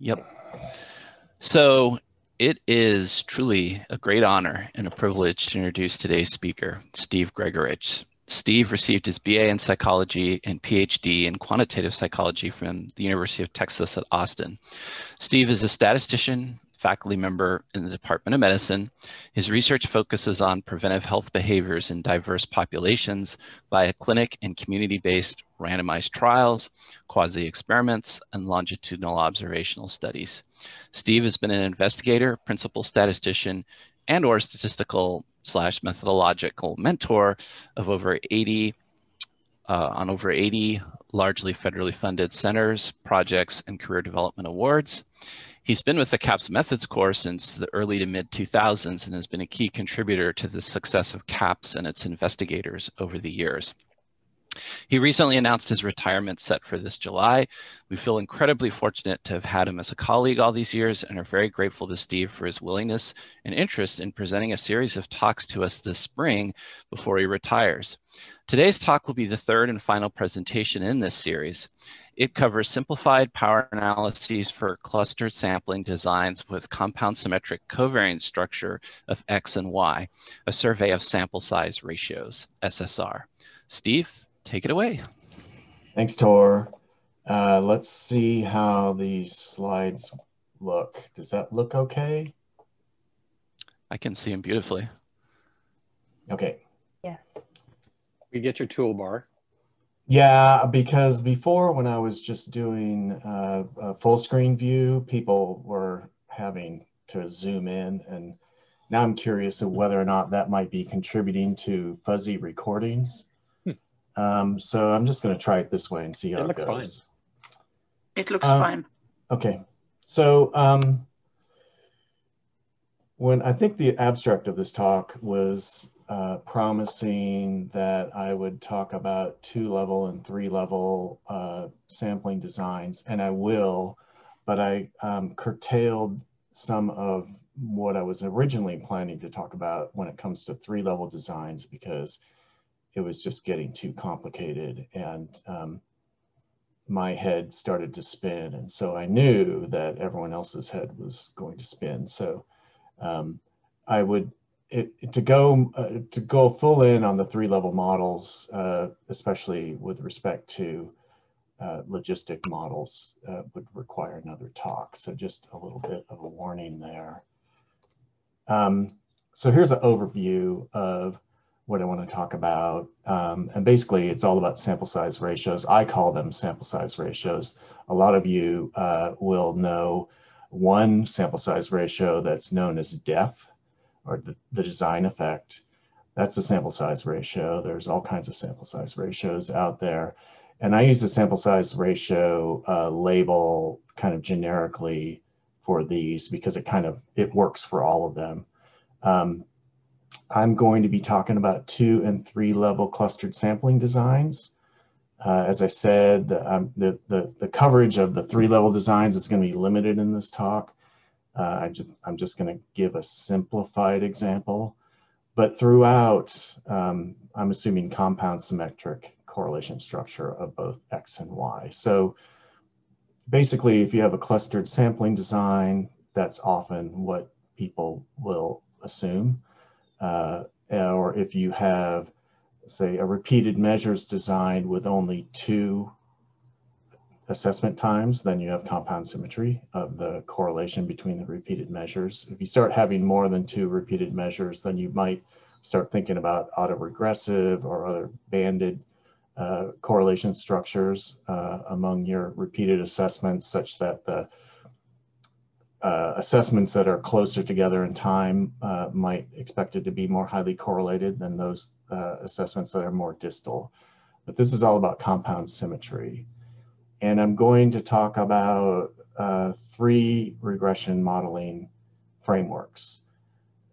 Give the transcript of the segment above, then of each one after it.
Yep. So it is truly a great honor and a privilege to introduce today's speaker, Steve Gregorich. Steve received his BA in psychology and PhD in quantitative psychology from the University of Texas at Austin. Steve is a statistician, faculty member in the Department of Medicine. His research focuses on preventive health behaviors in diverse populations via clinic and community-based randomized trials, quasi-experiments, and longitudinal observational studies. Steve has been an investigator, principal statistician, and or statistical slash methodological mentor of over 80 uh, on over 80 largely federally funded centers, projects, and career development awards. He's been with the CAPS Methods Core since the early to mid 2000s and has been a key contributor to the success of CAPS and its investigators over the years. He recently announced his retirement set for this July. We feel incredibly fortunate to have had him as a colleague all these years and are very grateful to Steve for his willingness and interest in presenting a series of talks to us this spring before he retires. Today's talk will be the third and final presentation in this series. It covers simplified power analyses for clustered sampling designs with compound symmetric covariance structure of X and Y, a survey of sample size ratios, SSR. Steve, take it away. Thanks, Tor. Uh, let's see how these slides look. Does that look okay? I can see them beautifully. Okay. Yeah. We get your toolbar. Yeah, because before when I was just doing uh, a full screen view, people were having to zoom in and now I'm curious of whether or not that might be contributing to fuzzy recordings. Um, so I'm just going to try it this way and see how it, it looks goes. Fine. It looks um, fine. Okay. So um, when I think the abstract of this talk was uh, promising that I would talk about two level and three level uh, sampling designs, and I will, but I um, curtailed some of what I was originally planning to talk about when it comes to three level designs because it was just getting too complicated and um, my head started to spin. And so I knew that everyone else's head was going to spin. So um, I would it, to go uh, to go full in on the three level models, uh, especially with respect to uh, logistic models, uh, would require another talk. So just a little bit of a warning there. Um, so here's an overview of what I want to talk about. Um, and basically, it's all about sample size ratios. I call them sample size ratios. A lot of you uh, will know one sample size ratio that's known as DEF, or the, the design effect. That's a sample size ratio. There's all kinds of sample size ratios out there. And I use the sample size ratio uh, label kind of generically for these because it kind of, it works for all of them. Um, I'm going to be talking about two and three level clustered sampling designs. Uh, as I said, um, the, the, the coverage of the three level designs is going to be limited in this talk. Uh, I just, I'm just going to give a simplified example. But throughout, um, I'm assuming compound symmetric correlation structure of both X and Y. So basically, if you have a clustered sampling design, that's often what people will assume. Uh, or if you have, say, a repeated measures design with only two assessment times, then you have compound symmetry of the correlation between the repeated measures. If you start having more than two repeated measures, then you might start thinking about autoregressive or other banded uh, correlation structures uh, among your repeated assessments such that the uh, assessments that are closer together in time uh, might expected to be more highly correlated than those uh, assessments that are more distal. But this is all about compound symmetry. And I'm going to talk about uh, three regression modeling frameworks.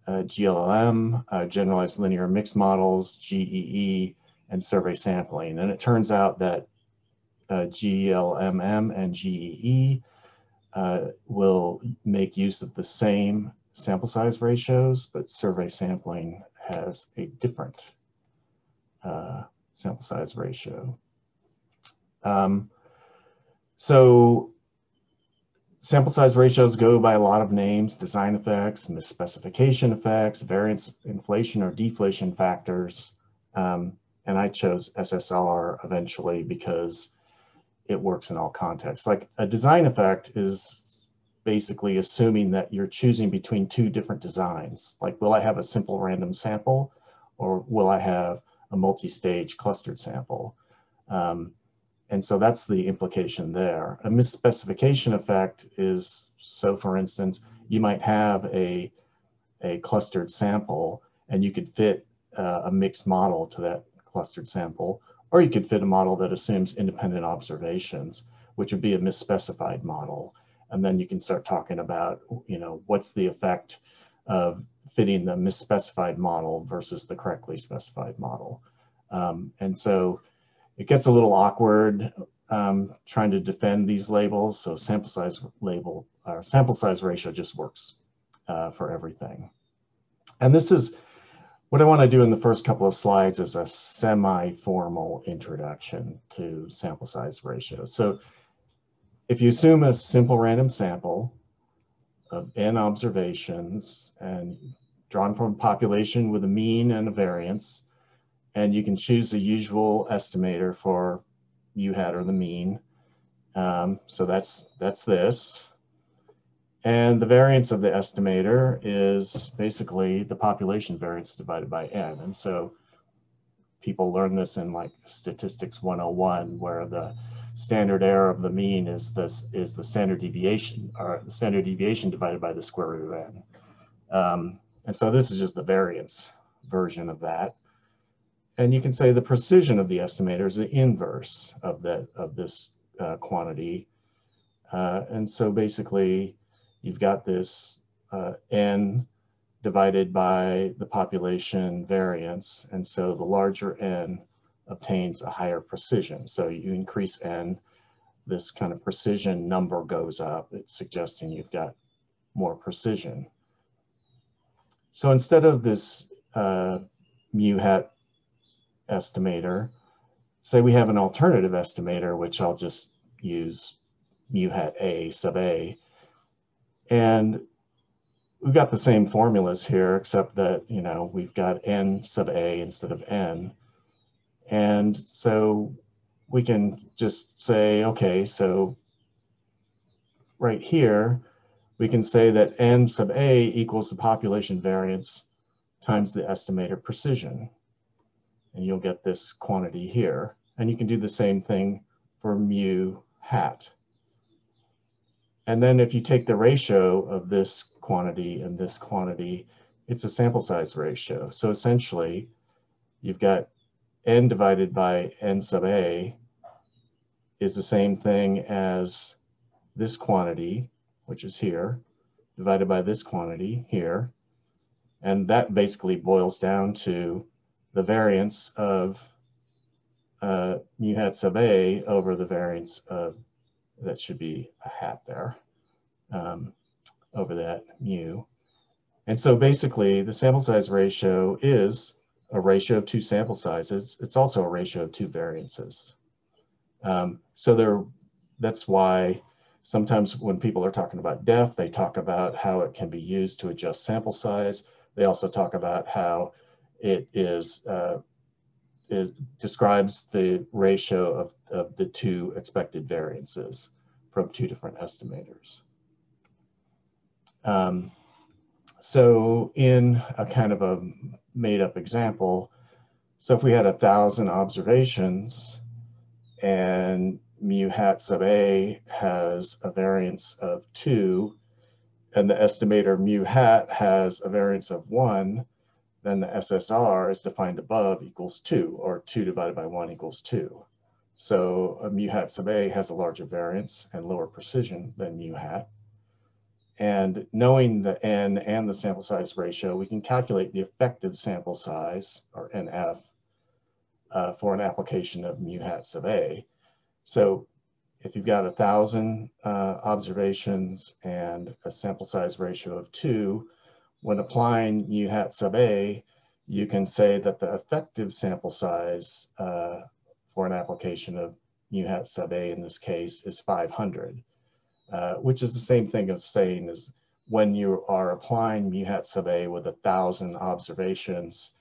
Uh, GLMM, uh, generalized linear mixed models, GEE, and survey sampling. And it turns out that GLMM and GEE uh, will make use of the same sample size ratios, but survey sampling has a different uh, sample size ratio. Um, so sample size ratios go by a lot of names, design effects, misspecification effects, variance inflation or deflation factors. Um, and I chose SSR eventually because it works in all contexts. Like a design effect is basically assuming that you're choosing between two different designs. Like, will I have a simple random sample or will I have a multi-stage clustered sample? Um, and so that's the implication there. A misspecification effect is, so for instance, you might have a, a clustered sample and you could fit uh, a mixed model to that clustered sample, or you could fit a model that assumes independent observations, which would be a misspecified model. And then you can start talking about, you know, what's the effect of fitting the misspecified model versus the correctly specified model. Um, and so it gets a little awkward um, trying to defend these labels. So sample size label or sample size ratio just works uh, for everything. And this is what I want to do in the first couple of slides is a semi-formal introduction to sample size ratio. So if you assume a simple random sample of n observations and drawn from a population with a mean and a variance, and you can choose a usual estimator for u hat or the mean. Um, so that's that's this. And the variance of the estimator is basically the population variance divided by n. And so people learn this in like statistics 101, where the standard error of the mean is this is the standard deviation, or the standard deviation divided by the square root of n. Um, and so this is just the variance version of that. And you can say the precision of the estimator is the inverse of that of this uh, quantity. Uh, and so basically, you've got this uh, n divided by the population variance. And so the larger n obtains a higher precision. So you increase n, this kind of precision number goes up. It's suggesting you've got more precision. So instead of this uh, mu hat estimator. Say we have an alternative estimator, which I'll just use mu hat A sub A. And we've got the same formulas here, except that, you know, we've got N sub A instead of N. And so we can just say, okay, so right here, we can say that N sub A equals the population variance times the estimator precision and you'll get this quantity here. And you can do the same thing for mu hat. And then if you take the ratio of this quantity and this quantity, it's a sample size ratio. So essentially, you've got n divided by n sub a is the same thing as this quantity, which is here, divided by this quantity here. And that basically boils down to the variance of uh, mu hat sub A over the variance of, that should be a hat there, um, over that mu. And so basically the sample size ratio is a ratio of two sample sizes. It's also a ratio of two variances. Um, so there, that's why sometimes when people are talking about def, they talk about how it can be used to adjust sample size. They also talk about how it is, uh, describes the ratio of, of the two expected variances from two different estimators. Um, so in a kind of a made up example, so if we had a thousand observations and mu hat sub A has a variance of two, and the estimator mu hat has a variance of one, then the SSR is defined above equals 2, or 2 divided by 1 equals 2. So mu hat sub A has a larger variance and lower precision than mu hat. And knowing the n and the sample size ratio, we can calculate the effective sample size, or NF, uh, for an application of mu hat sub A. So if you've got a thousand uh, observations and a sample size ratio of two, when applying mu hat sub A, you can say that the effective sample size uh, for an application of mu hat sub A in this case is 500. Uh, which is the same thing as saying is when you are applying mu hat sub a with a thousand observations,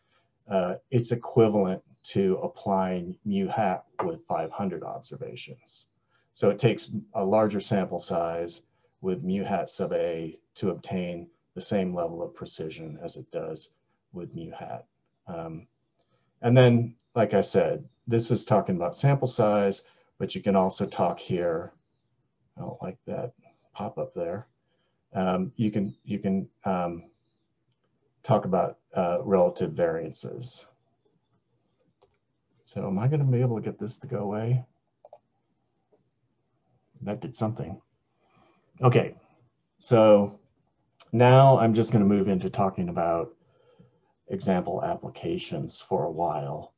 uh, it's equivalent to applying mu hat with 500 observations. So it takes a larger sample size with mu hat sub a to obtain the same level of precision as it does with mu hat. Um, and then, like I said, this is talking about sample size, but you can also talk here. I don't like that pop up there. Um, you can you can um, talk about uh, relative variances. So am I going to be able to get this to go away? That did something. Okay, so now I'm just going to move into talking about example applications for a while.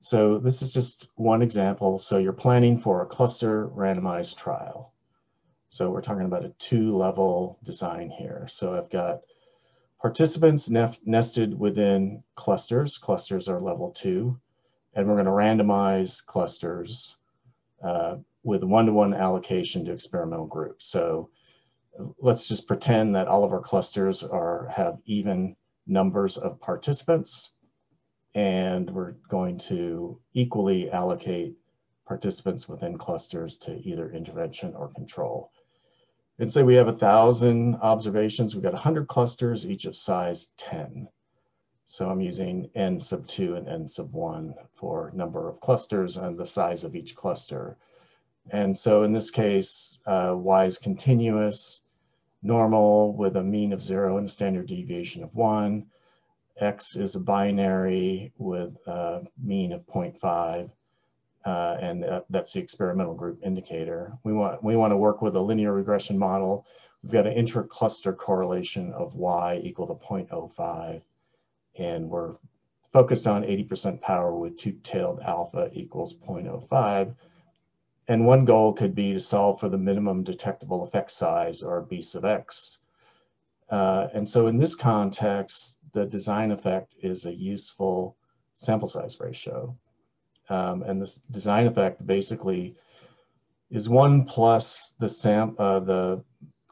So this is just one example. So you're planning for a cluster randomized trial. So we're talking about a two level design here. So I've got participants nested within clusters. Clusters are level two. And we're going to randomize clusters uh, with one-to-one -one allocation to experimental groups. So let's just pretend that all of our clusters are have even numbers of participants and we're going to equally allocate participants within clusters to either intervention or control. And say we have a thousand observations, we've got 100 clusters, each of size 10. So I'm using n sub 2 and n sub 1 for number of clusters and the size of each cluster. And so in this case, uh, y is continuous, normal with a mean of 0 and a standard deviation of 1. X is a binary with a mean of 0.5. Uh, and uh, that's the experimental group indicator. We want, we want to work with a linear regression model. We've got an intra-cluster correlation of y equal to 0.05 and we're focused on 80% power with two-tailed alpha equals 0.05. And one goal could be to solve for the minimum detectable effect size or B sub x. Uh, and so in this context, the design effect is a useful sample size ratio. Um, and this design effect basically is one plus the, sam uh, the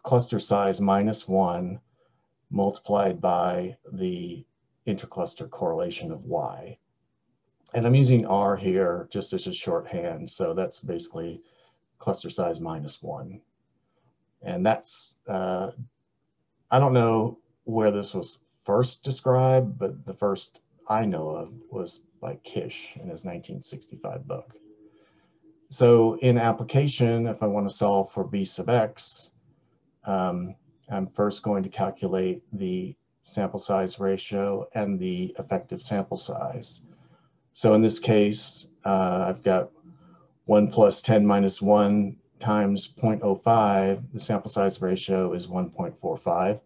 cluster size minus one multiplied by the intercluster correlation of Y. And I'm using R here just as a shorthand. So that's basically cluster size minus one. And that's, uh, I don't know where this was first described, but the first I know of was by Kish in his 1965 book. So in application, if I want to solve for B sub x, um, I'm first going to calculate the sample size ratio and the effective sample size. So in this case, uh, I've got 1 plus 10 minus 1 times 0.05. The sample size ratio is 1.45.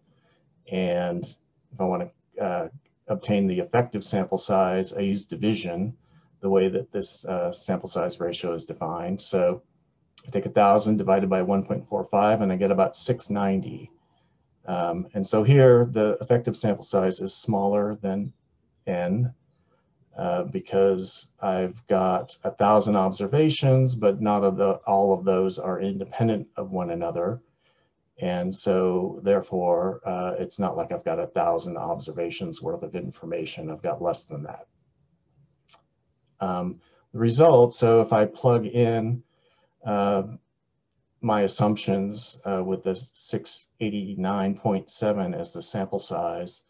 And if I want to uh, obtain the effective sample size, I use division, the way that this uh, sample size ratio is defined. So I take 1,000 divided by 1.45 and I get about 690. Um, and so here, the effective sample size is smaller than n uh, because I've got a thousand observations, but not of the, all of those are independent of one another. And so therefore, uh, it's not like I've got a thousand observations worth of information. I've got less than that. Um, the result, so if I plug in uh, my assumptions uh, with this 689.7 as the sample size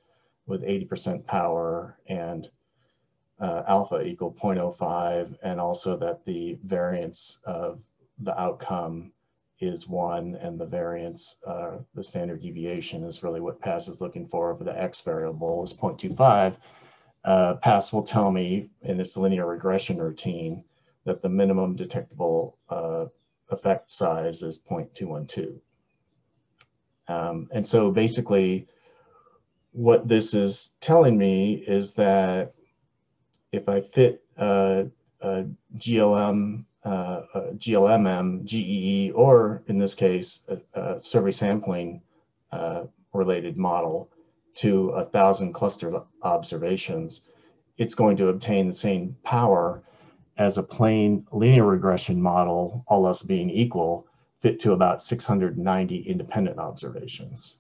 with 80% power and uh, alpha equal 0.05 and also that the variance of the outcome is one and the variance, uh, the standard deviation is really what PASS is looking for, but the X variable is 0.25. Uh, PASS will tell me in its linear regression routine that the minimum detectable uh, effect size is 0.212. Um, and so basically what this is telling me is that if I fit uh, GLM, uh, a GLMM, GEE, or in this case, a, a survey sampling uh, related model to a thousand cluster observations, it's going to obtain the same power as a plain linear regression model, all else being equal, fit to about 690 independent observations.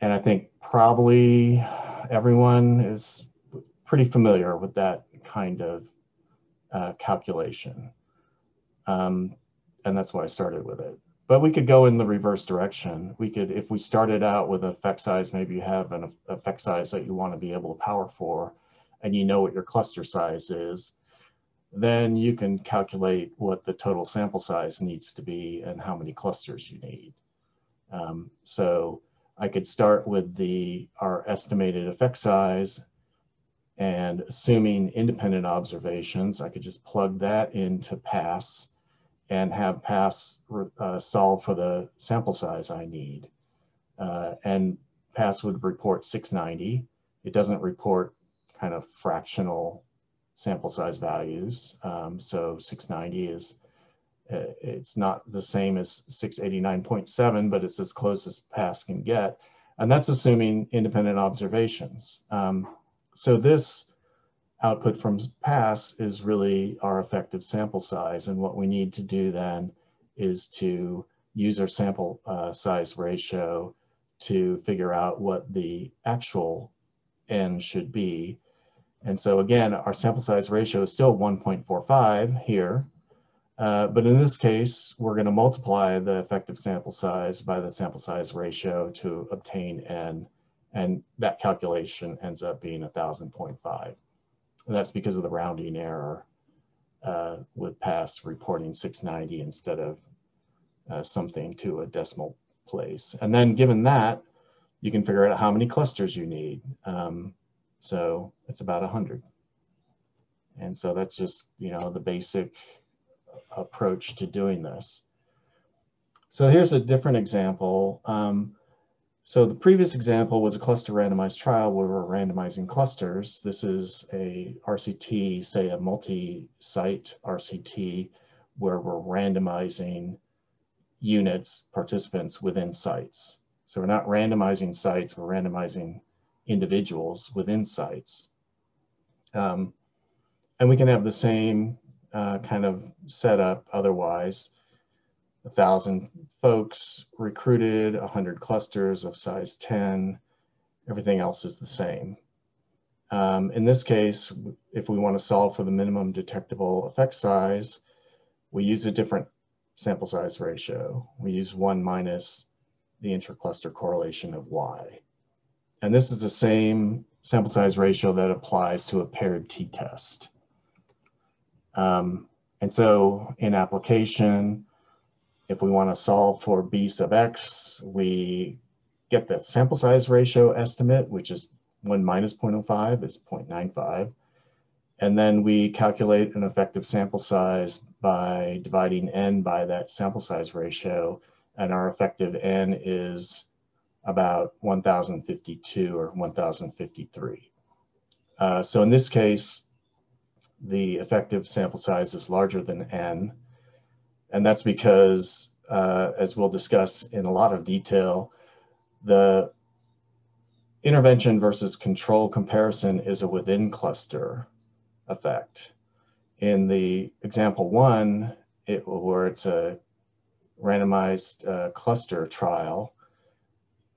And I think probably everyone is pretty familiar with that kind of uh, calculation. Um, and that's why I started with it. But we could go in the reverse direction. We could, if we started out with effect size, maybe you have an effect size that you want to be able to power for, and you know what your cluster size is, then you can calculate what the total sample size needs to be and how many clusters you need. Um, so I could start with the our estimated effect size and assuming independent observations, I could just plug that into PASS and have PASS uh, solve for the sample size I need. Uh, and PASS would report 690. It doesn't report kind of fractional sample size values. Um, so 690 is, uh, it's not the same as 689.7, but it's as close as PASS can get. And that's assuming independent observations. Um, so this output from PASS is really our effective sample size. And what we need to do then is to use our sample uh, size ratio to figure out what the actual n should be. And so again, our sample size ratio is still 1.45 here. Uh, but in this case, we're going to multiply the effective sample size by the sample size ratio to obtain n. And that calculation ends up being 1000.5. And that's because of the rounding error uh, with PASS reporting 690 instead of uh, something to a decimal place. And then given that, you can figure out how many clusters you need. Um, so it's about 100. And so that's just, you know, the basic approach to doing this. So here's a different example. Um, so the previous example was a cluster randomized trial where we're randomizing clusters. This is a RCT, say a multi-site RCT, where we're randomizing units, participants within sites. So we're not randomizing sites, we're randomizing individuals within sites. Um, and we can have the same uh, kind of setup otherwise a thousand folks recruited, a hundred clusters of size 10, everything else is the same. Um, in this case, if we want to solve for the minimum detectable effect size, we use a different sample size ratio. We use one minus the intercluster correlation of Y. And this is the same sample size ratio that applies to a paired t-test. Um, and so in application, if we want to solve for b sub x, we get the sample size ratio estimate, which is 1 minus 0.05 is 0.95. And then we calculate an effective sample size by dividing n by that sample size ratio. And our effective n is about 1052 or 1053. Uh, so in this case, the effective sample size is larger than n. And that's because, uh, as we'll discuss in a lot of detail, the intervention versus control comparison is a within cluster effect. In the example one, it, where it's a randomized uh, cluster trial,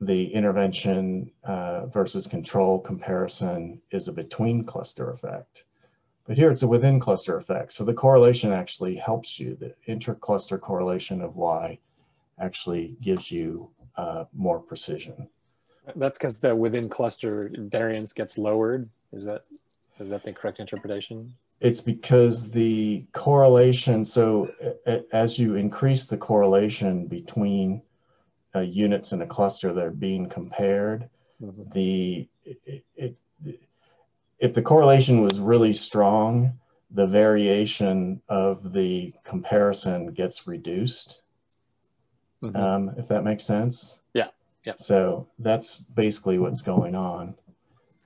the intervention uh, versus control comparison is a between cluster effect. But here it's a within cluster effect. So the correlation actually helps you. The intercluster correlation of Y actually gives you uh, more precision. That's because the within cluster variance gets lowered. Is that is that the correct interpretation? It's because the correlation, so as you increase the correlation between uh, units in a cluster that are being compared, mm -hmm. the it, it, if the correlation was really strong, the variation of the comparison gets reduced. Mm -hmm. um, if that makes sense. Yeah. Yeah. So that's basically what's going on.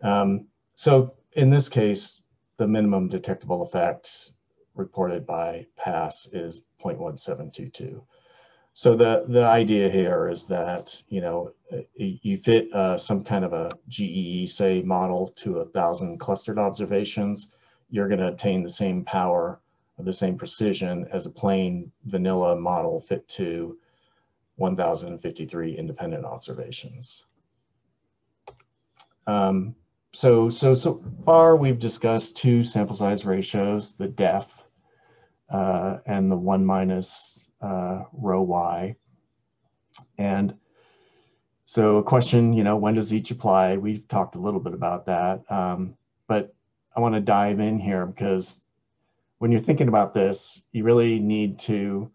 Um, so in this case, the minimum detectable effect reported by PASS is 0.1722. So the, the idea here is that, you know, you fit uh, some kind of a GEE, say, model to a thousand clustered observations, you're going to obtain the same power the same precision as a plain vanilla model fit to 1,053 independent observations. Um, so, so, so far we've discussed two sample size ratios, the def uh, and the one minus uh, rho y. And so a question, you know, when does each apply? We've talked a little bit about that, um, but I want to dive in here because when you're thinking about this, you really need to,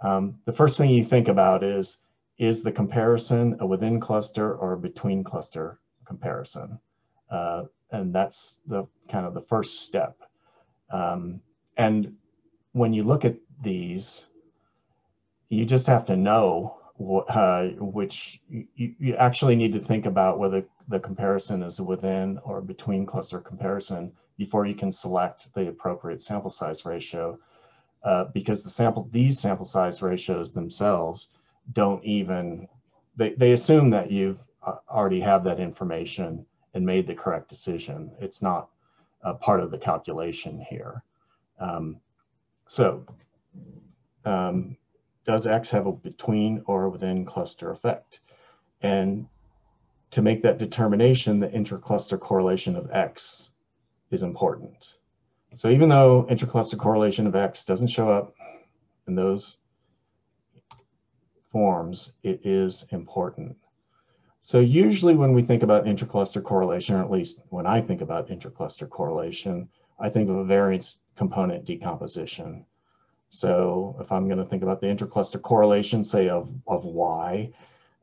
um, the first thing you think about is, is the comparison a within cluster or a between cluster comparison? Uh, and that's the kind of the first step. Um, and when you look at these, you just have to know uh, which you, you actually need to think about whether the comparison is within or between cluster comparison before you can select the appropriate sample size ratio. Uh, because the sample, these sample size ratios themselves don't even, they, they assume that you've uh, already have that information and made the correct decision. It's not part of the calculation here. Um, so um, does X have a between or within cluster effect? And to make that determination, the intercluster correlation of X is important. So even though intercluster correlation of X doesn't show up in those forms, it is important. So usually when we think about intercluster correlation, or at least when I think about intercluster correlation, I think of a variance component decomposition. So if I'm going to think about the intercluster correlation, say of, of Y,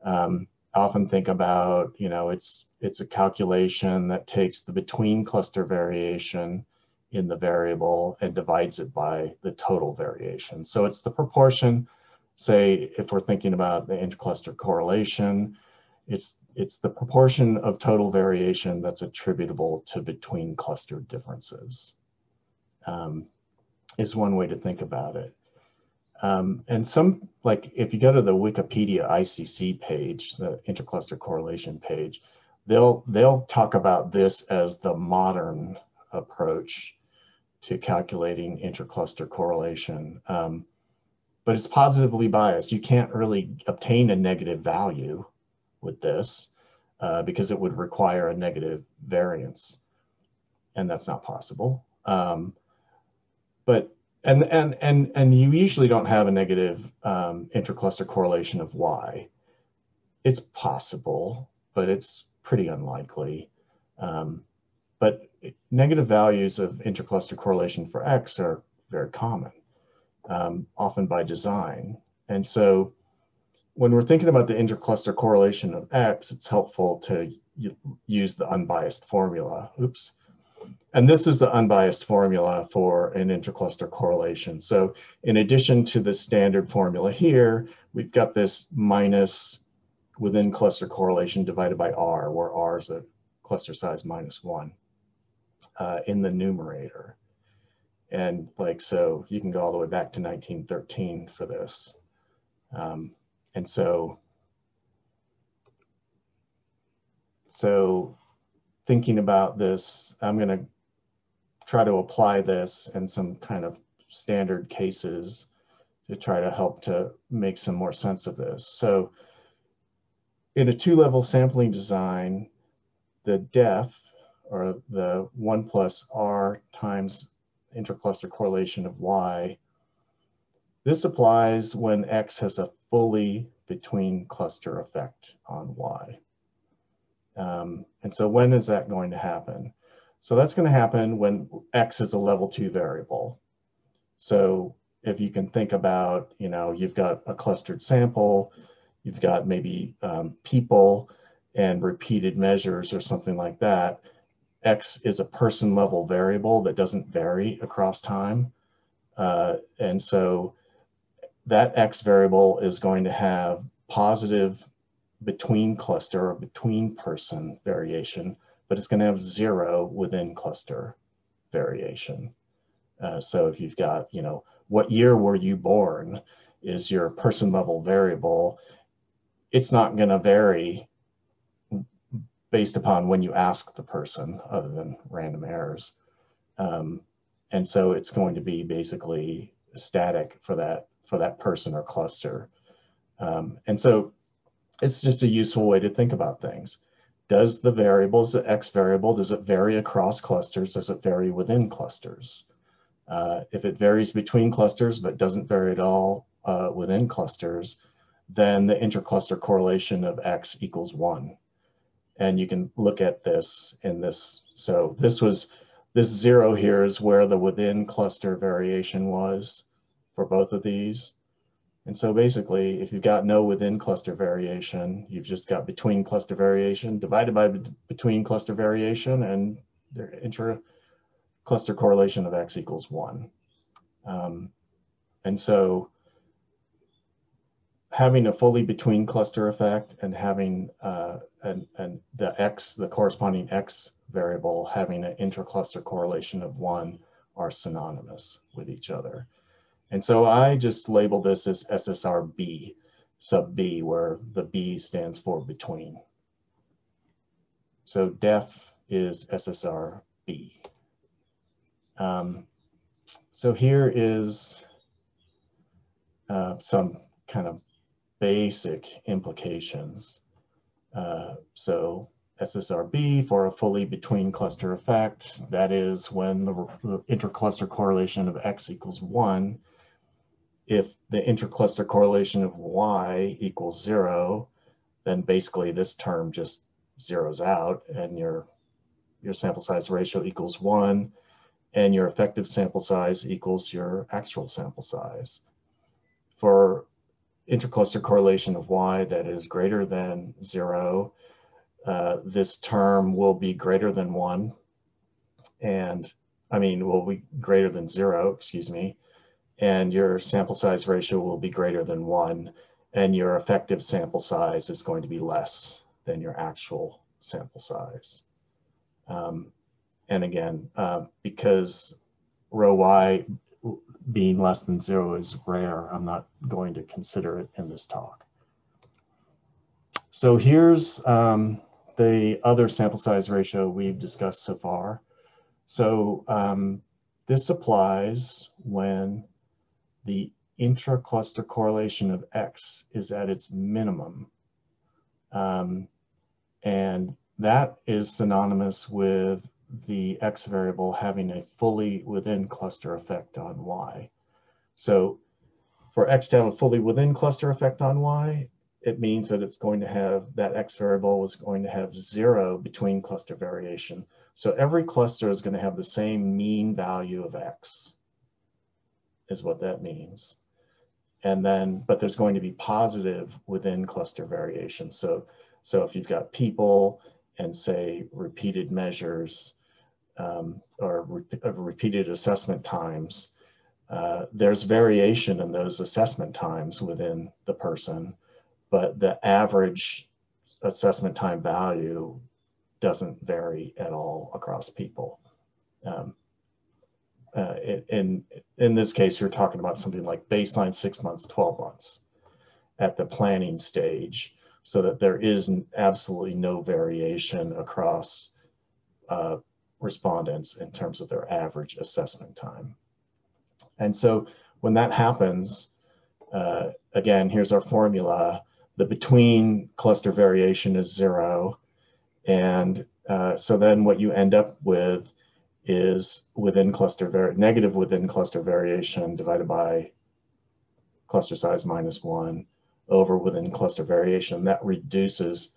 um, I often think about, you know, it's, it's a calculation that takes the between cluster variation in the variable and divides it by the total variation. So it's the proportion, say, if we're thinking about the intercluster correlation, it's, it's the proportion of total variation that's attributable to between cluster differences. Um, is one way to think about it. Um, and some, like if you go to the Wikipedia ICC page, the intercluster correlation page, they'll, they'll talk about this as the modern approach to calculating intercluster correlation. Um, but it's positively biased. You can't really obtain a negative value with this uh, because it would require a negative variance. And that's not possible. Um, but and and and and you usually don't have a negative um, intercluster correlation of y. It's possible, but it's pretty unlikely. Um, but negative values of intercluster correlation for x are very common, um, often by design. And so when we're thinking about the intercluster correlation of x, it's helpful to use the unbiased formula. Oops. And this is the unbiased formula for an intercluster correlation. So in addition to the standard formula here, we've got this minus within cluster correlation divided by R, where R is a cluster size minus one uh, in the numerator. And like, so you can go all the way back to 1913 for this. Um, and so, so thinking about this, I'm going to try to apply this in some kind of standard cases to try to help to make some more sense of this. So in a two-level sampling design, the def, or the 1 plus r times intercluster correlation of y, this applies when x has a fully between cluster effect on y. Um, and so when is that going to happen? So that's going to happen when X is a level two variable. So if you can think about, you know, you've got a clustered sample, you've got maybe um, people and repeated measures or something like that. X is a person level variable that doesn't vary across time. Uh, and so that X variable is going to have positive between cluster or between person variation, but it's going to have zero within cluster variation. Uh, so if you've got, you know, what year were you born is your person level variable, it's not going to vary based upon when you ask the person other than random errors. Um, and so it's going to be basically static for that for that person or cluster. Um, and so it's just a useful way to think about things. Does the variable, the X variable, does it vary across clusters? Does it vary within clusters? Uh, if it varies between clusters but doesn't vary at all uh, within clusters, then the intercluster correlation of X equals one. And you can look at this in this. So this was, this zero here is where the within cluster variation was for both of these. And so basically, if you've got no within cluster variation, you've just got between cluster variation divided by between cluster variation and their intra cluster correlation of x equals one. Um, and so having a fully between cluster effect and having uh, and, and the x, the corresponding x variable having an intra-cluster correlation of one are synonymous with each other. And so I just label this as SSRB, sub B, where the B stands for between. So def is SSRB. Um, so here is uh, some kind of basic implications. Uh, so SSRB for a fully between cluster effect, that is when the, the intercluster correlation of X equals one if the intercluster correlation of y equals zero, then basically this term just zeroes out and your, your sample size ratio equals one and your effective sample size equals your actual sample size. For intercluster correlation of y that is greater than zero, uh, this term will be greater than one and I mean, will be greater than zero, excuse me, and your sample size ratio will be greater than one, and your effective sample size is going to be less than your actual sample size. Um, and again, uh, because rho y being less than zero is rare, I'm not going to consider it in this talk. So here's um, the other sample size ratio we've discussed so far. So um, this applies when the intra-cluster correlation of X is at its minimum. Um, and that is synonymous with the X variable having a fully within cluster effect on Y. So for X to have a fully within cluster effect on Y, it means that it's going to have, that X variable is going to have zero between cluster variation. So every cluster is going to have the same mean value of X is what that means. And then, but there's going to be positive within cluster variation. So, so if you've got people and say repeated measures um, or re uh, repeated assessment times, uh, there's variation in those assessment times within the person, but the average assessment time value doesn't vary at all across people. Um, uh, in, in this case, you're talking about something like baseline six months, 12 months at the planning stage so that there is absolutely no variation across uh, respondents in terms of their average assessment time. And so when that happens, uh, again, here's our formula. The between cluster variation is zero. And uh, so then what you end up with is within cluster var negative within cluster variation divided by cluster size minus one over within cluster variation. That reduces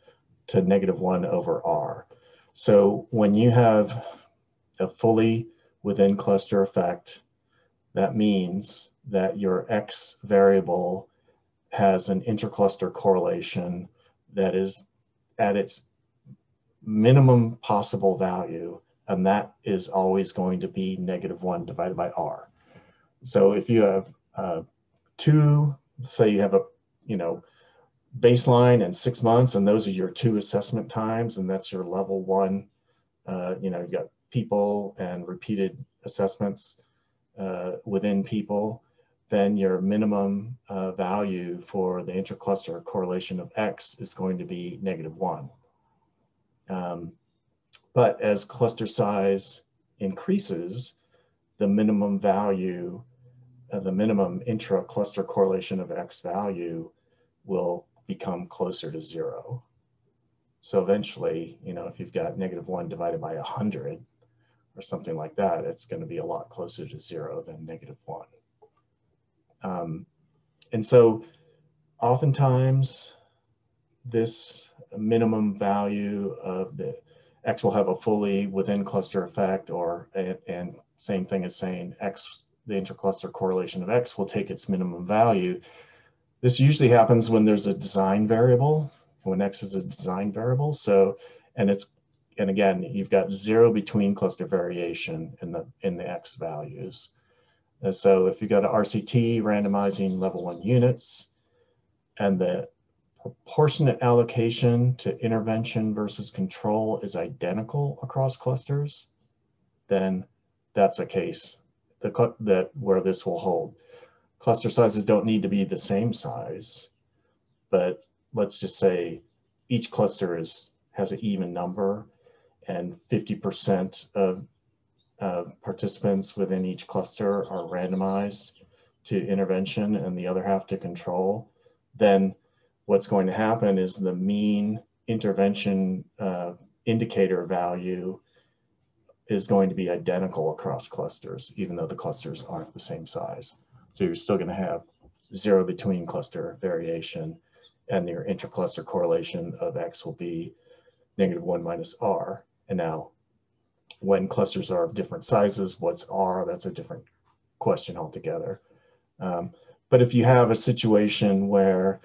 to negative one over R. So when you have a fully within cluster effect, that means that your X variable has an intercluster correlation that is at its minimum possible value and that is always going to be negative one divided by R. So if you have uh, two, say you have a, you know, baseline and six months, and those are your two assessment times, and that's your level one, uh, you know, you've got people and repeated assessments uh, within people, then your minimum uh, value for the intercluster correlation of X is going to be negative one. Um, but as cluster size increases, the minimum value, uh, the minimum intra-cluster correlation of X value will become closer to zero. So eventually, you know, if you've got negative one divided by 100 or something like that, it's going to be a lot closer to zero than negative one. Um, and so oftentimes this minimum value of the X will have a fully within cluster effect or, and, and same thing as saying X, the intercluster correlation of X will take its minimum value. This usually happens when there's a design variable, when X is a design variable. So, and it's, and again, you've got zero between cluster variation in the, in the X values. And so if you've got an RCT randomizing level one units and the proportionate allocation to intervention versus control is identical across clusters, then that's a case the, that where this will hold. Cluster sizes don't need to be the same size, but let's just say each cluster is has an even number and 50% of uh, participants within each cluster are randomized to intervention and the other half to control, then what's going to happen is the mean intervention uh, indicator value is going to be identical across clusters, even though the clusters aren't the same size. So you're still going to have zero between cluster variation and your intercluster correlation of X will be negative one minus R. And now when clusters are of different sizes, what's R? That's a different question altogether. Um, but if you have a situation where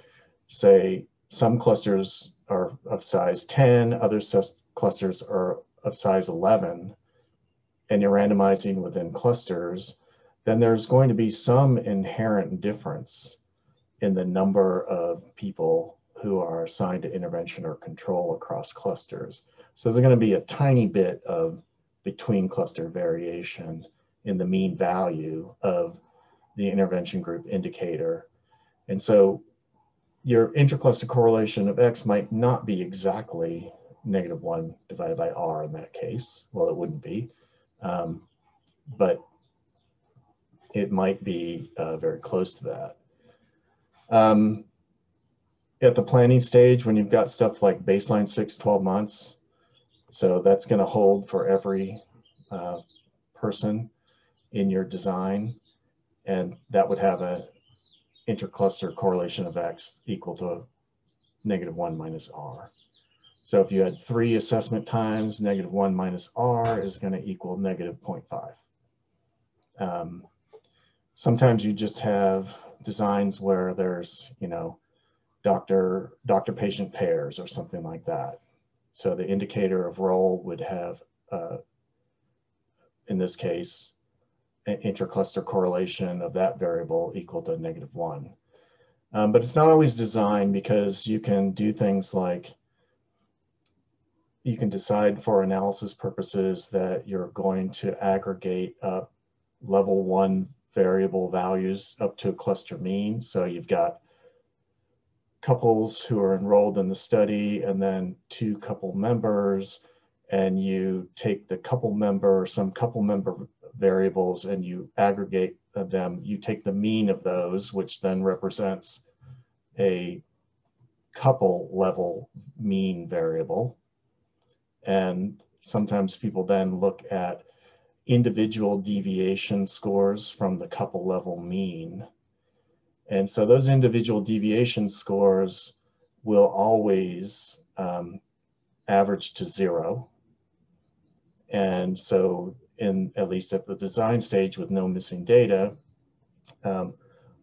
say some clusters are of size 10, other clusters are of size 11, and you're randomizing within clusters, then there's going to be some inherent difference in the number of people who are assigned to intervention or control across clusters. So there's going to be a tiny bit of between cluster variation in the mean value of the intervention group indicator. And so your intercluster correlation of X might not be exactly negative one divided by R in that case. Well, it wouldn't be, um, but it might be uh, very close to that. Um, at the planning stage, when you've got stuff like baseline six, 12 months, so that's gonna hold for every uh, person in your design. And that would have a intercluster correlation of X equal to negative one minus R. So if you had three assessment times, negative one minus R is gonna equal negative 0.5. Um, sometimes you just have designs where there's, you know, doctor, doctor patient pairs or something like that. So the indicator of role would have, uh, in this case, intercluster correlation of that variable equal to negative one. Um, but it's not always designed because you can do things like you can decide for analysis purposes that you're going to aggregate up level one variable values up to a cluster mean. So you've got couples who are enrolled in the study and then two couple members and you take the couple member some couple member variables and you aggregate them, you take the mean of those, which then represents a couple level mean variable. And sometimes people then look at individual deviation scores from the couple level mean. And so those individual deviation scores will always um, average to zero. And so in at least at the design stage with no missing data, um,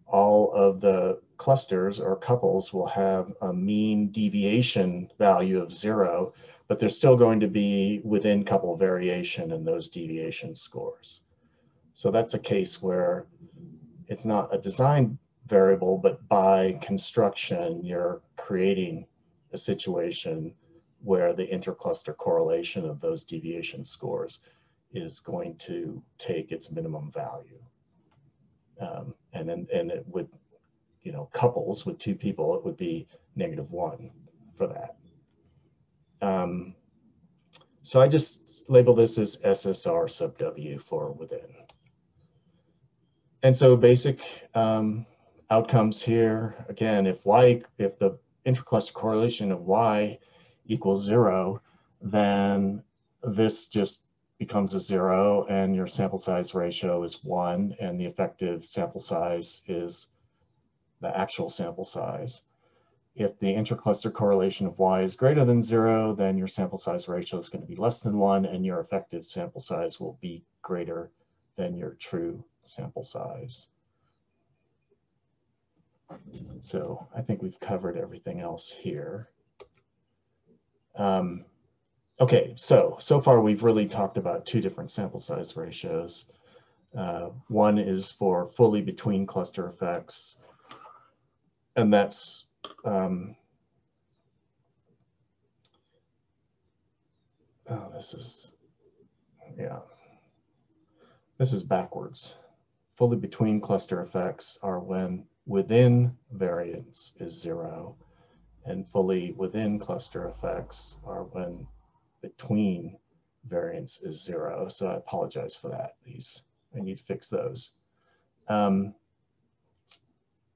all of the clusters or couples will have a mean deviation value of zero, but there's still going to be within couple variation in those deviation scores. So that's a case where it's not a design variable, but by construction, you're creating a situation where the intercluster correlation of those deviation scores is going to take its minimum value. Um, and then and it would, you know, couples with two people, it would be negative one for that. Um, so I just label this as SSR sub W for within. and so basic um, outcomes here, again, if y, if the intercluster correlation of y equals zero, then this just becomes a zero and your sample size ratio is one and the effective sample size is the actual sample size. If the intercluster correlation of y is greater than zero, then your sample size ratio is going to be less than one and your effective sample size will be greater than your true sample size. So I think we've covered everything else here. Um, okay, so, so far we've really talked about two different sample size ratios. Uh, one is for fully between cluster effects, and that's um, oh, this is, yeah, this is backwards. Fully between cluster effects are when within variance is zero and fully within cluster effects are when between variance is zero. So I apologize for that. These, I need to fix those. Um,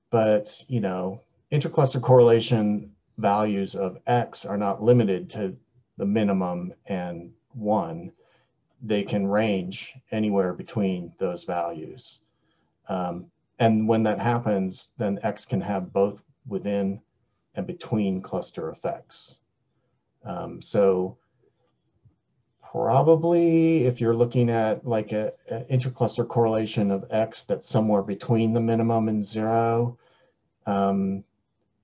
but, you know, intercluster correlation values of X are not limited to the minimum and one. They can range anywhere between those values. Um, and when that happens, then X can have both within and between cluster effects. Um, so probably if you're looking at like a, a, intercluster correlation of X that's somewhere between the minimum and zero, um,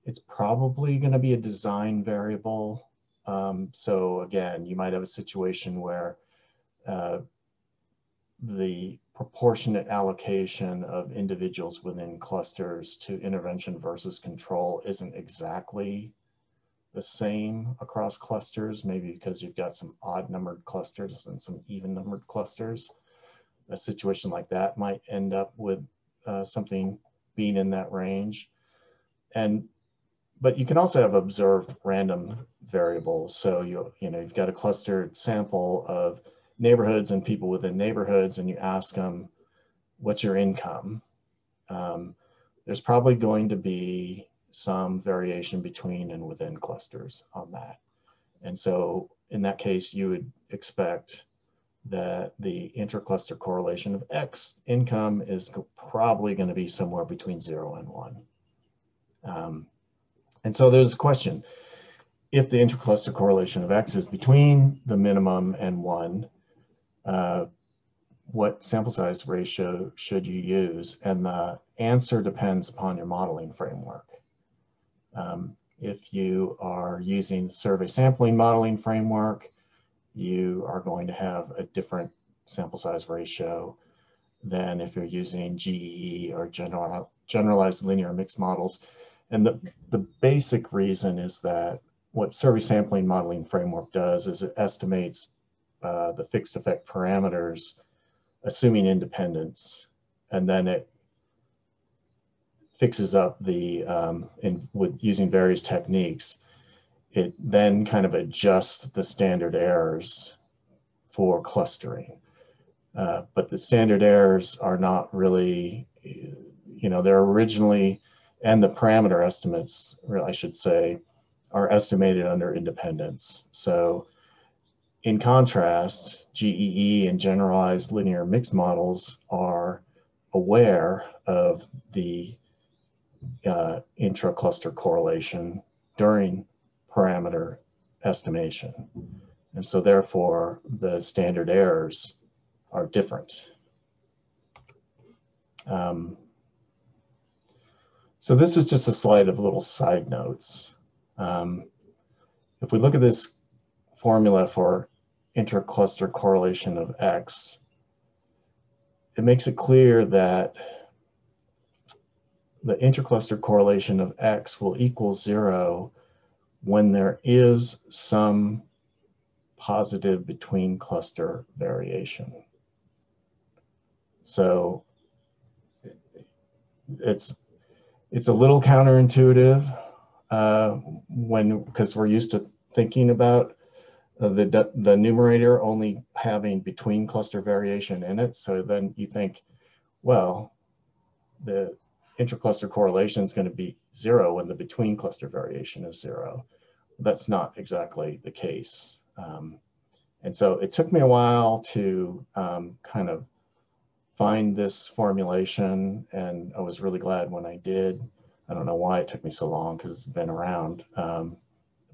it's probably going to be a design variable. Um, so again, you might have a situation where uh, the proportionate allocation of individuals within clusters to intervention versus control isn't exactly the same across clusters, maybe because you've got some odd numbered clusters and some even numbered clusters. A situation like that might end up with uh, something being in that range. And but you can also have observed random variables. So you you know you've got a clustered sample of neighborhoods and people within neighborhoods and you ask them, what's your income? Um, there's probably going to be some variation between and within clusters on that. And so in that case, you would expect that the intercluster correlation of X income is probably going to be somewhere between zero and one. Um, and so there's a question, if the intercluster correlation of X is between the minimum and one, uh, what sample size ratio should you use? And the answer depends upon your modeling framework. Um, if you are using survey sampling modeling framework, you are going to have a different sample size ratio than if you're using GEE or general, generalized linear mixed models. And the, the basic reason is that what survey sampling modeling framework does is it estimates uh, the fixed effect parameters, assuming independence, and then it fixes up the, um, in, with using various techniques, it then kind of adjusts the standard errors for clustering. Uh, but the standard errors are not really, you know, they're originally, and the parameter estimates, I should say, are estimated under independence. So in contrast, GEE and generalized linear mixed models are aware of the uh, intra-cluster correlation during parameter estimation. And so therefore, the standard errors are different. Um, so this is just a slide of little side notes. Um, if we look at this formula for intercluster correlation of X, it makes it clear that the intercluster correlation of X will equal zero when there is some positive between cluster variation. So it's it's a little counterintuitive uh, when because we're used to thinking about the, the numerator only having between cluster variation in it. So then you think, well, the intercluster correlation is going to be zero when the between cluster variation is zero. That's not exactly the case. Um, and so it took me a while to um, kind of find this formulation, and I was really glad when I did. I don't know why it took me so long because it's been around, um,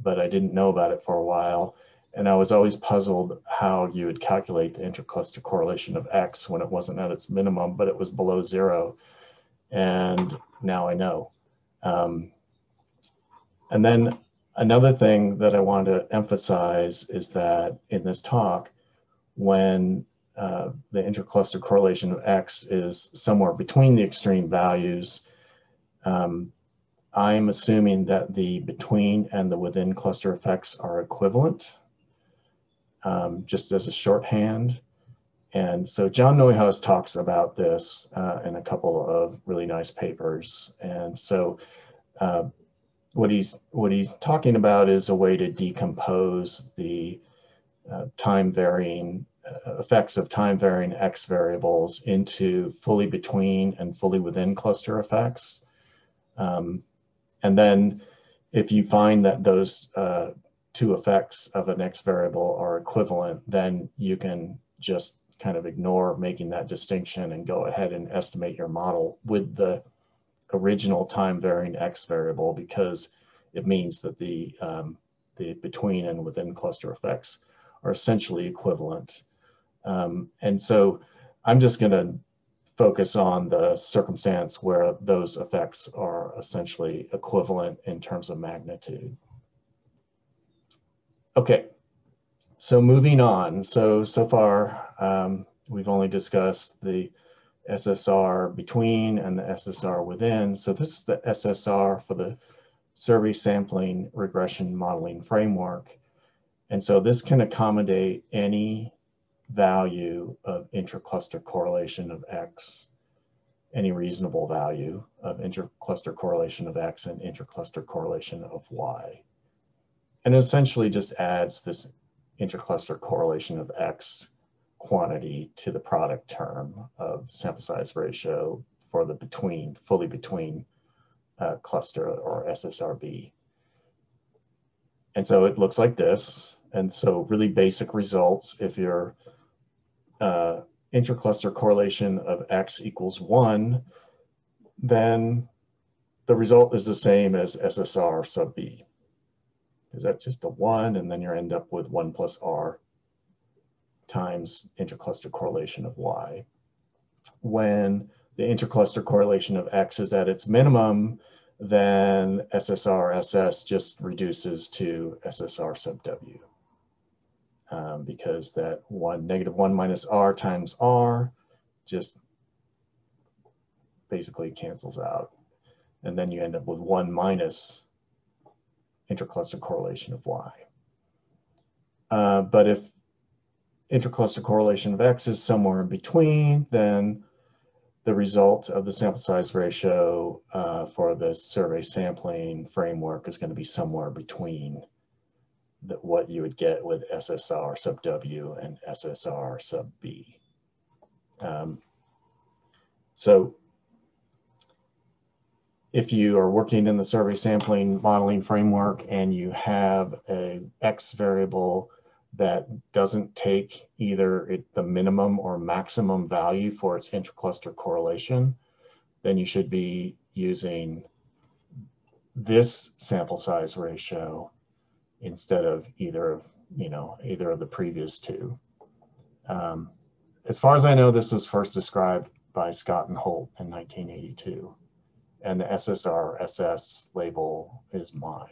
but I didn't know about it for a while. And I was always puzzled how you would calculate the intercluster correlation of X when it wasn't at its minimum, but it was below zero. And now I know. Um, and then another thing that I want to emphasize is that in this talk, when uh, the intercluster correlation of X is somewhere between the extreme values, um, I'm assuming that the between and the within cluster effects are equivalent um, just as a shorthand. And so John Neuhaus talks about this uh, in a couple of really nice papers. And so uh, what he's what he's talking about is a way to decompose the uh, time varying uh, effects of time varying x variables into fully between and fully within cluster effects. Um, and then if you find that those uh, two effects of an x variable are equivalent, then you can just kind of ignore making that distinction and go ahead and estimate your model with the original time varying x variable because it means that the, um, the between and within cluster effects are essentially equivalent. Um, and so I'm just going to focus on the circumstance where those effects are essentially equivalent in terms of magnitude. Okay, so moving on. So, so far, um, we've only discussed the SSR between and the SSR within. So this is the SSR for the survey sampling regression modeling framework. And so this can accommodate any value of intercluster correlation of X, any reasonable value of intercluster correlation of X and intercluster correlation of Y and essentially just adds this intercluster correlation of X quantity to the product term of sample size ratio for the between, fully between uh, cluster or SSRB. And so it looks like this. And so really basic results, if your uh, intercluster correlation of X equals one, then the result is the same as SSR sub B is that just a one and then you end up with one plus R times intercluster correlation of Y. When the intercluster correlation of X is at its minimum, then SSR SS just reduces to SSR sub W. Um, because that one negative one minus R times R just basically cancels out. And then you end up with one minus intercluster correlation of y. Uh, but if intercluster correlation of x is somewhere in between, then the result of the sample size ratio uh, for the survey sampling framework is going to be somewhere between the, what you would get with SSR sub W and SSR sub B. Um, so if you are working in the survey sampling modeling framework and you have a X variable that doesn't take either it, the minimum or maximum value for its intercluster correlation, then you should be using this sample size ratio instead of either of, you know, either of the previous two. Um, as far as I know, this was first described by Scott and Holt in 1982 and the SSR SS label is mine.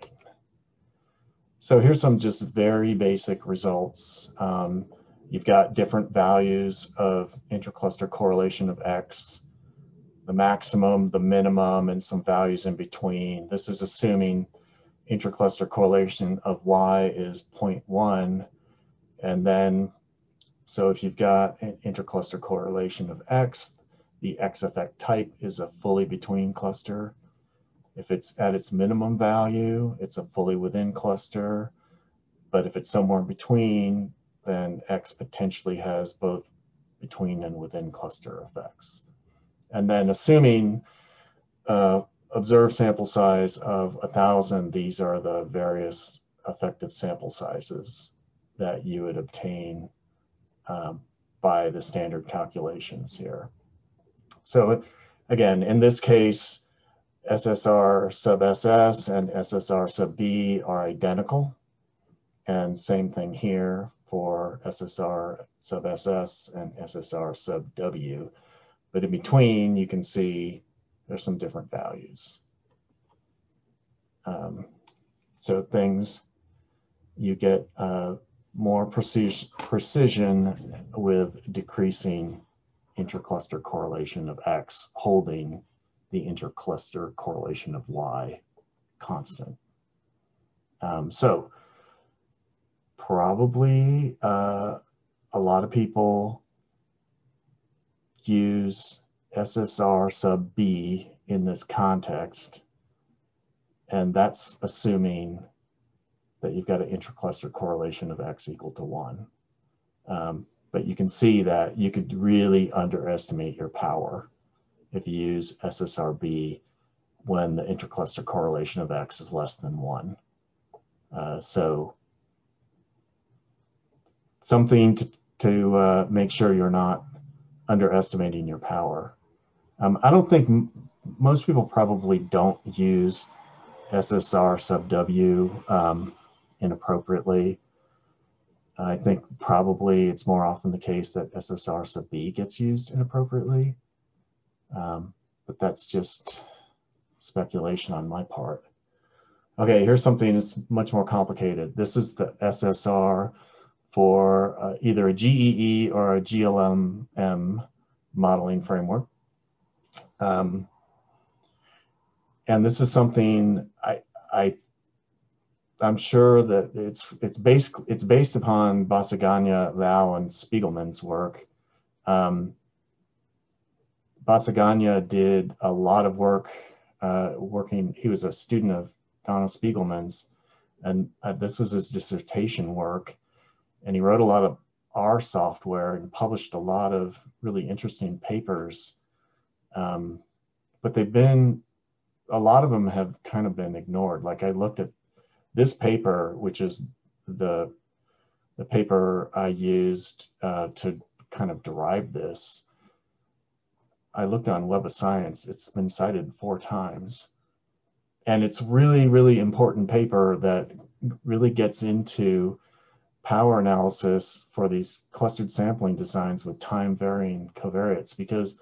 So here's some just very basic results. Um, you've got different values of intercluster correlation of X, the maximum, the minimum, and some values in between. This is assuming intercluster correlation of Y is 0.1. And then, so if you've got an intercluster correlation of X, the X effect type is a fully between cluster. If it's at its minimum value, it's a fully within cluster. But if it's somewhere in between, then X potentially has both between and within cluster effects. and then assuming uh, observed sample size of a thousand, these are the various effective sample sizes that you would obtain um, by the standard calculations here. So again, in this case, SSR sub SS and SSR sub B are identical. And same thing here for SSR sub SS and SSR sub W. But in between, you can see there's some different values. Um, so things, you get uh, more precision, precision with decreasing intercluster correlation of X holding the intercluster correlation of Y constant. Um, so probably uh, a lot of people use SSR sub B in this context. And that's assuming that you've got an intercluster correlation of X equal to one. Um, but you can see that you could really underestimate your power if you use SSRB when the intercluster correlation of X is less than one. Uh, so something to, to uh, make sure you're not underestimating your power. Um, I don't think most people probably don't use SSR sub W um, inappropriately. I think probably it's more often the case that SSR sub B gets used inappropriately. Um, but that's just speculation on my part. Okay, here's something that's much more complicated. This is the SSR for uh, either a GEE or a GLMM modeling framework. Um, and this is something I, I, I'm sure that it's it's based it's based upon Basagaña, Liao, and Spiegelman's work. Um, Basagaña did a lot of work uh, working. He was a student of Donna Spiegelman's, and uh, this was his dissertation work. And he wrote a lot of R software and published a lot of really interesting papers um, but they've been, a lot of them have kind of been ignored. Like I looked at this paper, which is the, the paper I used uh, to kind of derive this. I looked on Web of Science, it's been cited four times. And it's really, really important paper that really gets into power analysis for these clustered sampling designs with time varying covariates because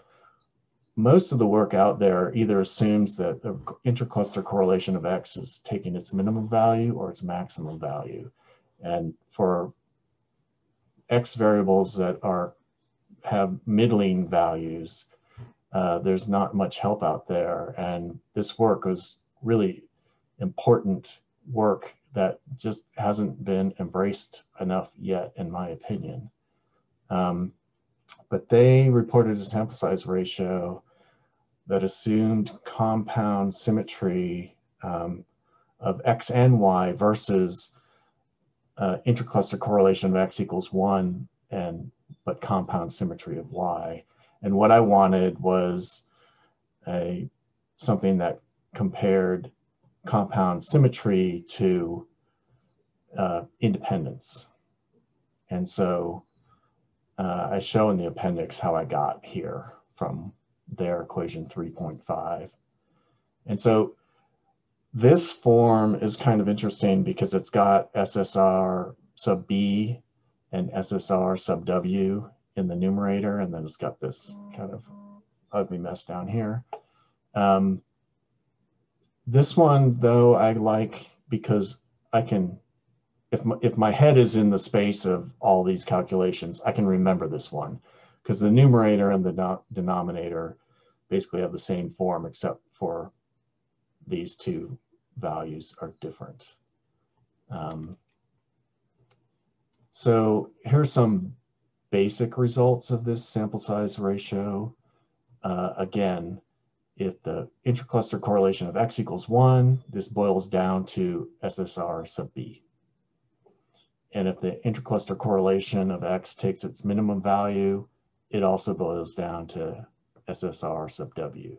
most of the work out there either assumes that the intercluster correlation of X is taking its minimum value or its maximum value. And for X variables that are have middling values, uh, there's not much help out there. And this work was really important work that just hasn't been embraced enough yet, in my opinion. Um, but they reported a sample size ratio that assumed compound symmetry um, of x and y versus uh, intercluster correlation of x equals one and but compound symmetry of y. And what I wanted was a something that compared compound symmetry to uh, independence. And so uh, I show in the appendix how I got here from their equation 3.5. And so this form is kind of interesting because it's got SSR sub B and SSR sub W in the numerator, and then it's got this kind of ugly mess down here. Um, this one, though, I like because I can, if my, if my head is in the space of all these calculations, I can remember this one because the numerator and the denominator basically have the same form except for these two values are different. Um, so here's some basic results of this sample size ratio. Uh, again, if the intercluster correlation of x equals one, this boils down to SSR sub b. And if the intercluster correlation of x takes its minimum value, it also boils down to SSR sub W.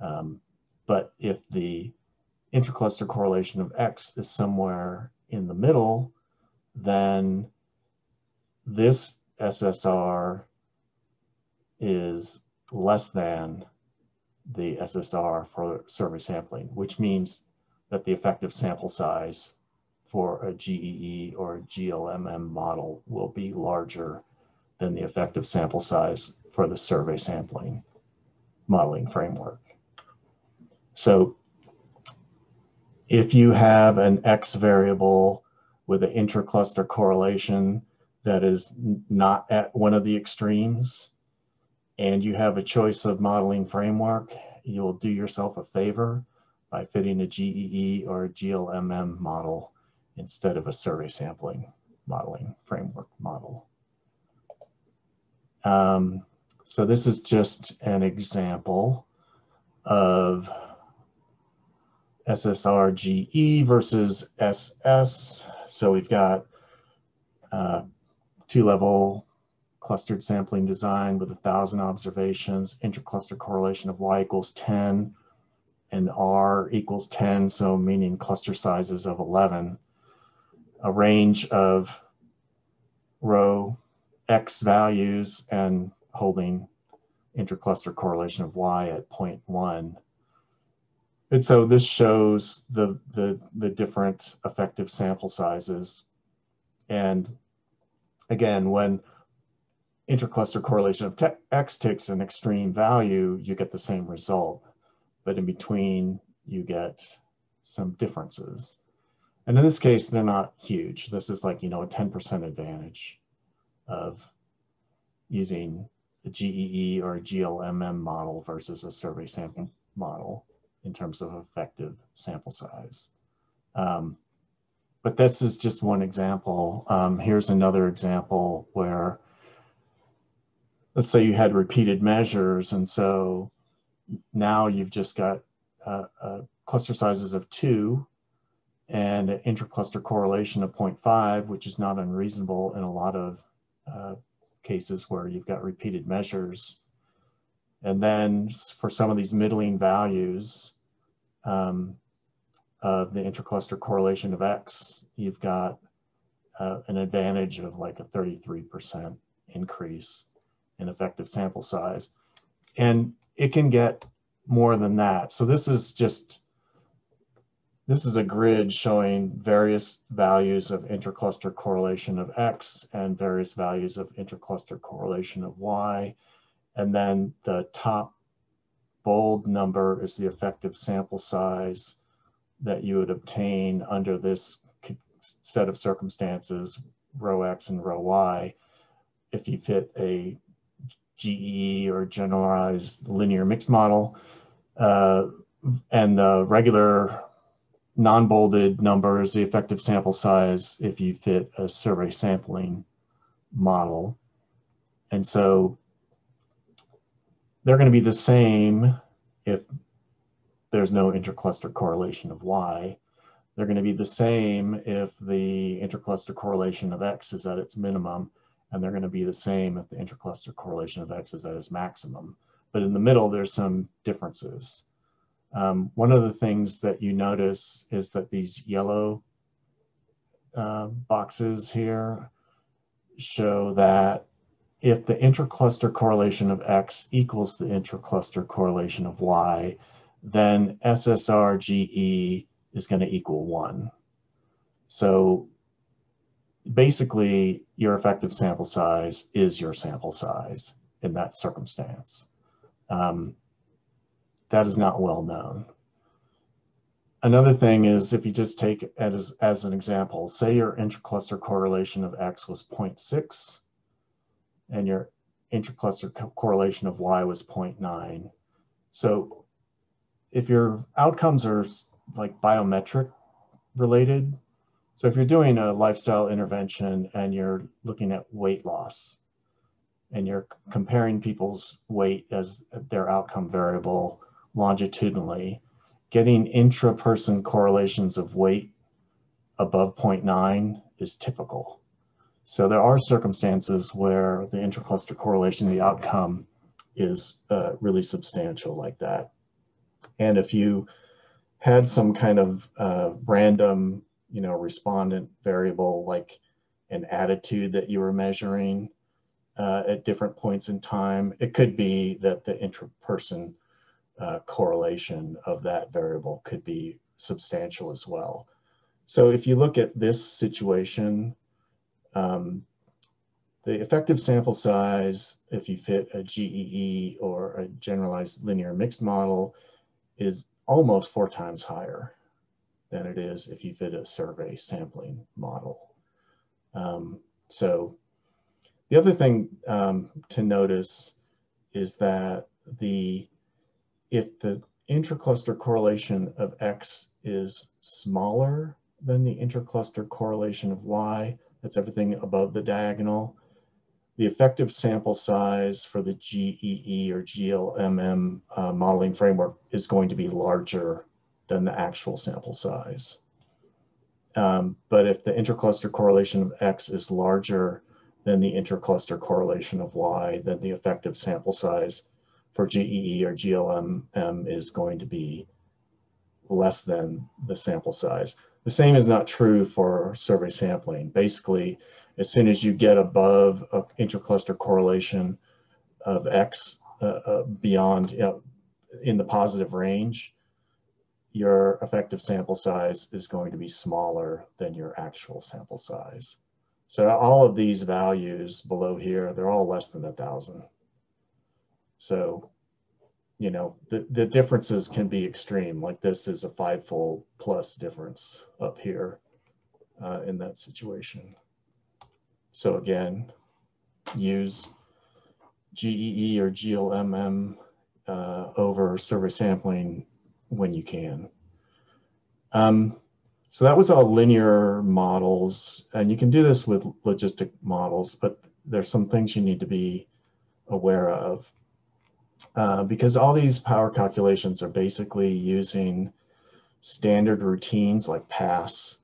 Um, but if the intercluster correlation of X is somewhere in the middle, then this SSR is less than the SSR for survey sampling, which means that the effective sample size for a GEE or GLMM model will be larger than the effective sample size for the survey sampling modeling framework. So if you have an X variable with an intercluster correlation that is not at one of the extremes, and you have a choice of modeling framework, you'll do yourself a favor by fitting a GEE or a GLMM model instead of a survey sampling modeling framework model. Um, so this is just an example of SSRGE versus SS. So we've got uh, two-level clustered sampling design with a thousand observations, intercluster correlation of Y equals 10 and R equals 10, so meaning cluster sizes of 11, a range of rho X values and holding intercluster correlation of Y at 0.1. And so this shows the, the, the different effective sample sizes. And again, when intercluster correlation of X takes an extreme value, you get the same result. But in between, you get some differences. And in this case, they're not huge. This is like, you know, a 10% advantage of using a GEE or a GLMM model versus a survey sample model in terms of effective sample size. Um, but this is just one example. Um, here's another example where, let's say you had repeated measures, and so now you've just got uh, uh, cluster sizes of two and an intercluster correlation of 0.5, which is not unreasonable in a lot of uh, cases where you've got repeated measures. And then for some of these middling values um, of the intercluster correlation of X, you've got uh, an advantage of like a 33% increase in effective sample size. And it can get more than that. So this is just, this is a grid showing various values of intercluster correlation of X and various values of intercluster correlation of Y. And then the top bold number is the effective sample size that you would obtain under this set of circumstances, rho X and rho Y, if you fit a GEE or generalized linear mixed model. Uh, and the regular non-bolded number is the effective sample size if you fit a survey sampling model. And so they're going to be the same if there's no intercluster correlation of Y. They're going to be the same if the intercluster correlation of X is at its minimum, and they're going to be the same if the intercluster correlation of X is at its maximum. But in the middle, there's some differences. Um, one of the things that you notice is that these yellow uh, boxes here show that if the intercluster correlation of X equals the intercluster correlation of Y, then SSRGE is going to equal one. So basically your effective sample size is your sample size in that circumstance. Um, that is not well known. Another thing is if you just take as, as an example, say your intercluster correlation of X was 0.6 and your intercluster co correlation of Y was 0.9. So if your outcomes are like biometric related, so if you're doing a lifestyle intervention and you're looking at weight loss and you're comparing people's weight as their outcome variable longitudinally, getting intra-person correlations of weight above 0.9 is typical. So there are circumstances where the intercluster correlation, the outcome is uh, really substantial like that. And if you had some kind of uh, random, you know, respondent variable like an attitude that you were measuring uh, at different points in time, it could be that the interperson uh, correlation of that variable could be substantial as well. So if you look at this situation, um, the effective sample size, if you fit a GEE or a generalized linear mixed model, is almost four times higher than it is if you fit a survey sampling model. Um, so the other thing um, to notice is that the if the intercluster correlation of X is smaller than the intercluster correlation of Y, that's everything above the diagonal, the effective sample size for the GEE or GLMM uh, modeling framework is going to be larger than the actual sample size. Um, but if the intercluster correlation of X is larger than the intercluster correlation of Y, then the effective sample size for GEE or GLMM is going to be less than the sample size. The same is not true for survey sampling. Basically, as soon as you get above an intercluster correlation of X uh, uh, beyond, you know, in the positive range, your effective sample size is going to be smaller than your actual sample size. So all of these values below here, they're all less than a thousand. So, you know, the, the differences can be extreme. Like this is a fivefold plus difference up here uh, in that situation. So again, use GEE or GLMM uh, over survey sampling when you can. Um, so that was all linear models, and you can do this with logistic models, but there's some things you need to be aware of. Uh, because all these power calculations are basically using standard routines like PASS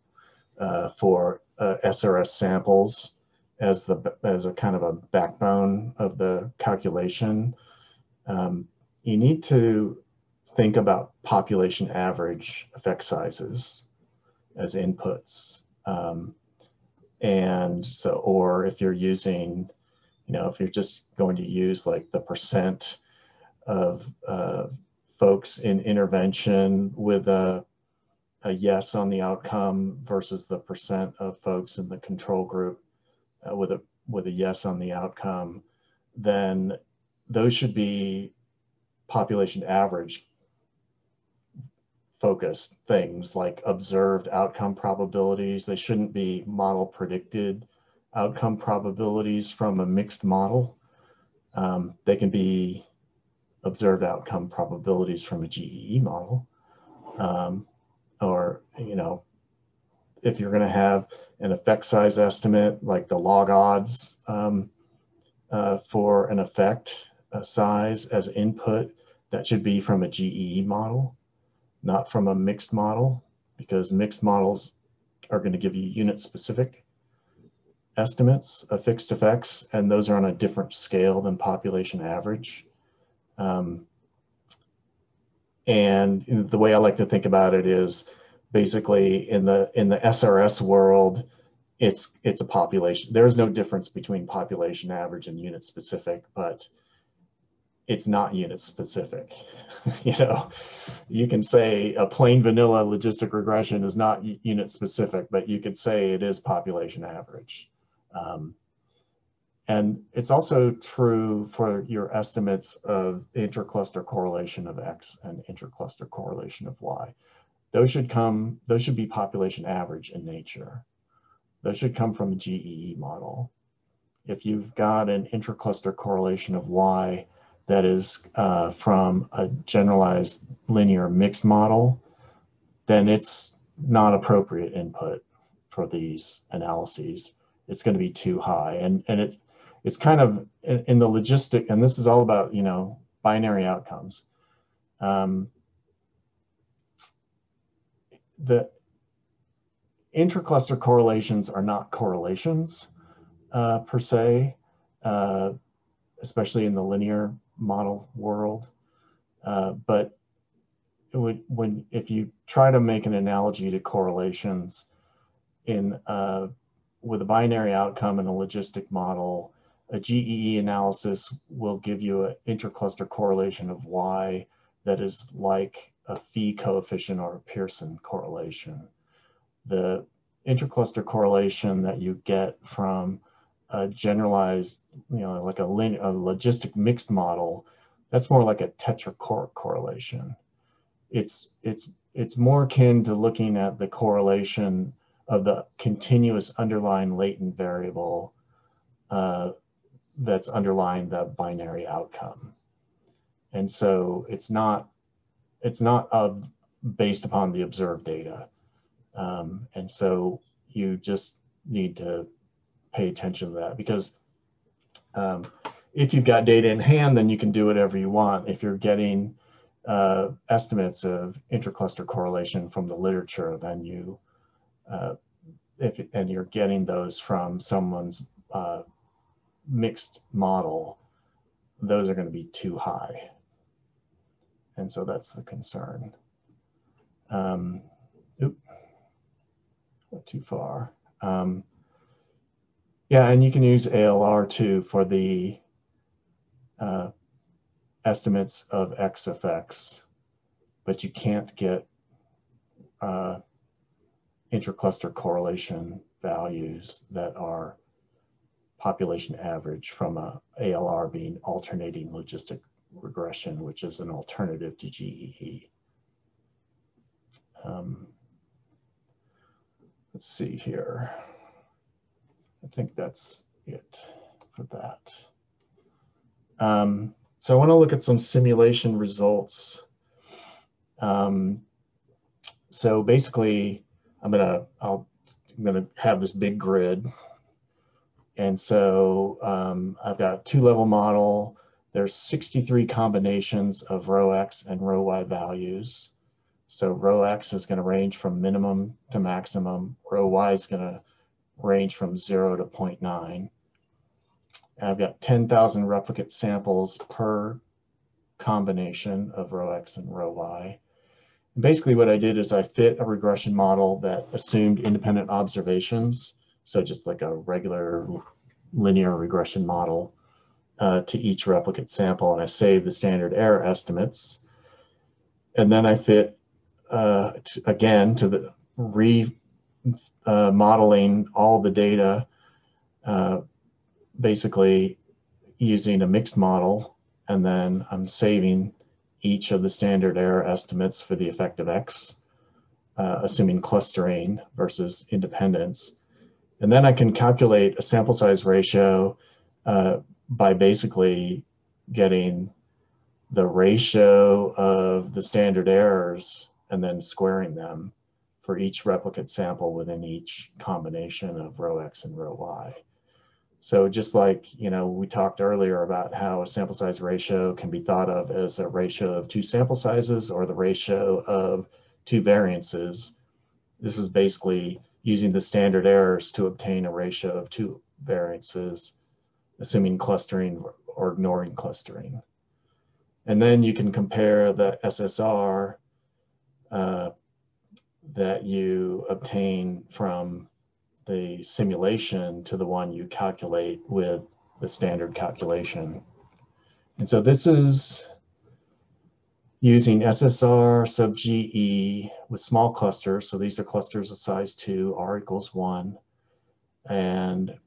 uh, for uh, SRS samples as the as a kind of a backbone of the calculation, um, you need to think about population average effect sizes as inputs. Um, and so, or if you're using, you know, if you're just going to use like the percent of uh, folks in intervention with a, a yes on the outcome versus the percent of folks in the control group uh, with a with a yes on the outcome, then those should be population average focused things like observed outcome probabilities. They shouldn't be model predicted outcome probabilities from a mixed model. Um, they can be observed outcome probabilities from a GEE model. Um, or, you know, if you're going to have an effect size estimate, like the log odds um, uh, for an effect uh, size as input, that should be from a GEE model, not from a mixed model, because mixed models are going to give you unit specific estimates of fixed effects, and those are on a different scale than population average. Um, and the way I like to think about it is basically in the in the SRS world, it's it's a population. There is no difference between population average and unit specific, but it's not unit specific. you know, you can say a plain vanilla logistic regression is not unit specific, but you could say it is population average. Um, and it's also true for your estimates of intercluster correlation of X and intercluster correlation of Y. Those should come, those should be population average in nature. Those should come from a GEE model. If you've got an intercluster correlation of Y that is uh, from a generalized linear mixed model, then it's not appropriate input for these analyses. It's going to be too high. And, and it's, it's kind of in, in the logistic, and this is all about, you know, binary outcomes. Um, the intercluster correlations are not correlations uh, per se, uh, especially in the linear model world. Uh, but would, when if you try to make an analogy to correlations in uh, with a binary outcome in a logistic model, a GEE analysis will give you an intercluster correlation of Y that is like a phi coefficient or a Pearson correlation. The intercluster correlation that you get from a generalized, you know, like a, a logistic mixed model, that's more like a tetrachoric correlation. It's, it's, it's more akin to looking at the correlation of the continuous underlying latent variable uh, that's underlying the binary outcome. And so it's not, it's not of, based upon the observed data. Um, and so you just need to pay attention to that because um, if you've got data in hand, then you can do whatever you want. If you're getting uh, estimates of intercluster correlation from the literature, then you, uh, if and you're getting those from someone's uh, mixed model, those are going to be too high. And so that's the concern. Um, oop, too far. Um, yeah, and you can use ALR too for the uh, estimates of X effects, but you can't get uh, intercluster correlation values that are population average from a ALR being alternating logistic regression, which is an alternative to GEE. Um, let's see here. I think that's it for that. Um, so I want to look at some simulation results. Um, so basically, I'm gonna I'll, I'm gonna have this big grid, and so um, I've got two level model. There's 63 combinations of rho x and rho y values. So rho x is going to range from minimum to maximum. Rho y is going to range from 0 to 0.9. I've got 10,000 replicate samples per combination of rho x and rho y. And basically what I did is I fit a regression model that assumed independent observations. So just like a regular linear regression model uh, to each replicate sample. And I save the standard error estimates. And then I fit, uh, again, to the re uh, all the data uh, basically using a mixed model and then I'm saving each of the standard error estimates for the effect of X, uh, assuming clustering versus independence. And then I can calculate a sample size ratio uh, by basically getting the ratio of the standard errors and then squaring them for each replicate sample within each combination of rho x and rho y. So just like, you know, we talked earlier about how a sample size ratio can be thought of as a ratio of two sample sizes or the ratio of two variances. This is basically using the standard errors to obtain a ratio of two variances, assuming clustering or ignoring clustering. And then you can compare the SSR uh, that you obtain from the simulation to the one you calculate with the standard calculation. And so this is using SSR sub GE with small clusters. So these are clusters of size two, R equals one. And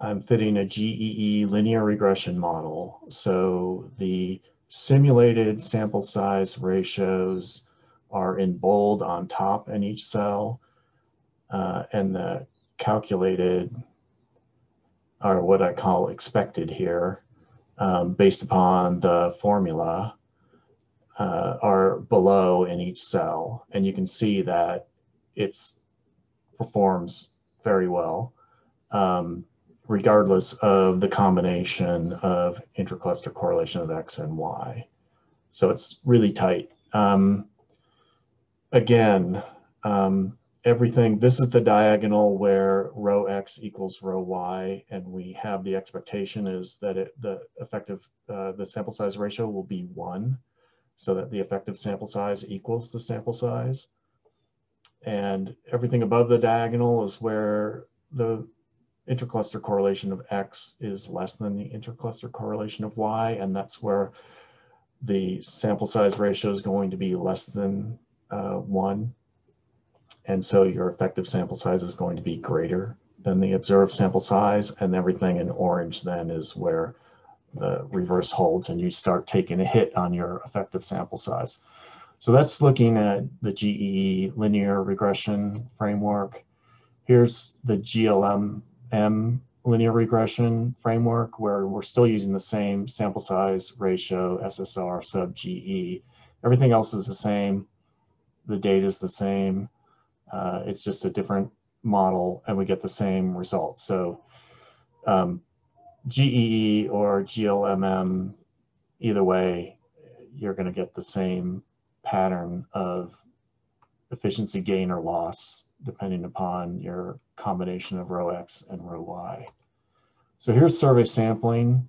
I'm fitting a GEE linear regression model. So the simulated sample size ratios are in bold on top in each cell. Uh, and the calculated are what I call expected here um, based upon the formula uh, are below in each cell. And you can see that it performs very well um, regardless of the combination of intercluster correlation of X and Y. So it's really tight. Um, again, um, everything, this is the diagonal where rho x equals rho y, and we have the expectation is that it, the effective, uh, the sample size ratio will be one, so that the effective sample size equals the sample size. And everything above the diagonal is where the intercluster correlation of x is less than the intercluster correlation of y, and that's where the sample size ratio is going to be less than uh, one. And so your effective sample size is going to be greater than the observed sample size, and everything in orange then is where the reverse holds and you start taking a hit on your effective sample size. So that's looking at the GEE linear regression framework. Here's the GLMM linear regression framework where we're still using the same sample size ratio SSR sub GE. Everything else is the same. The data is the same. Uh, it's just a different model and we get the same results. So um, GEE or GLMM, either way, you're going to get the same pattern of efficiency gain or loss depending upon your combination of rho x and rho y. So here's survey sampling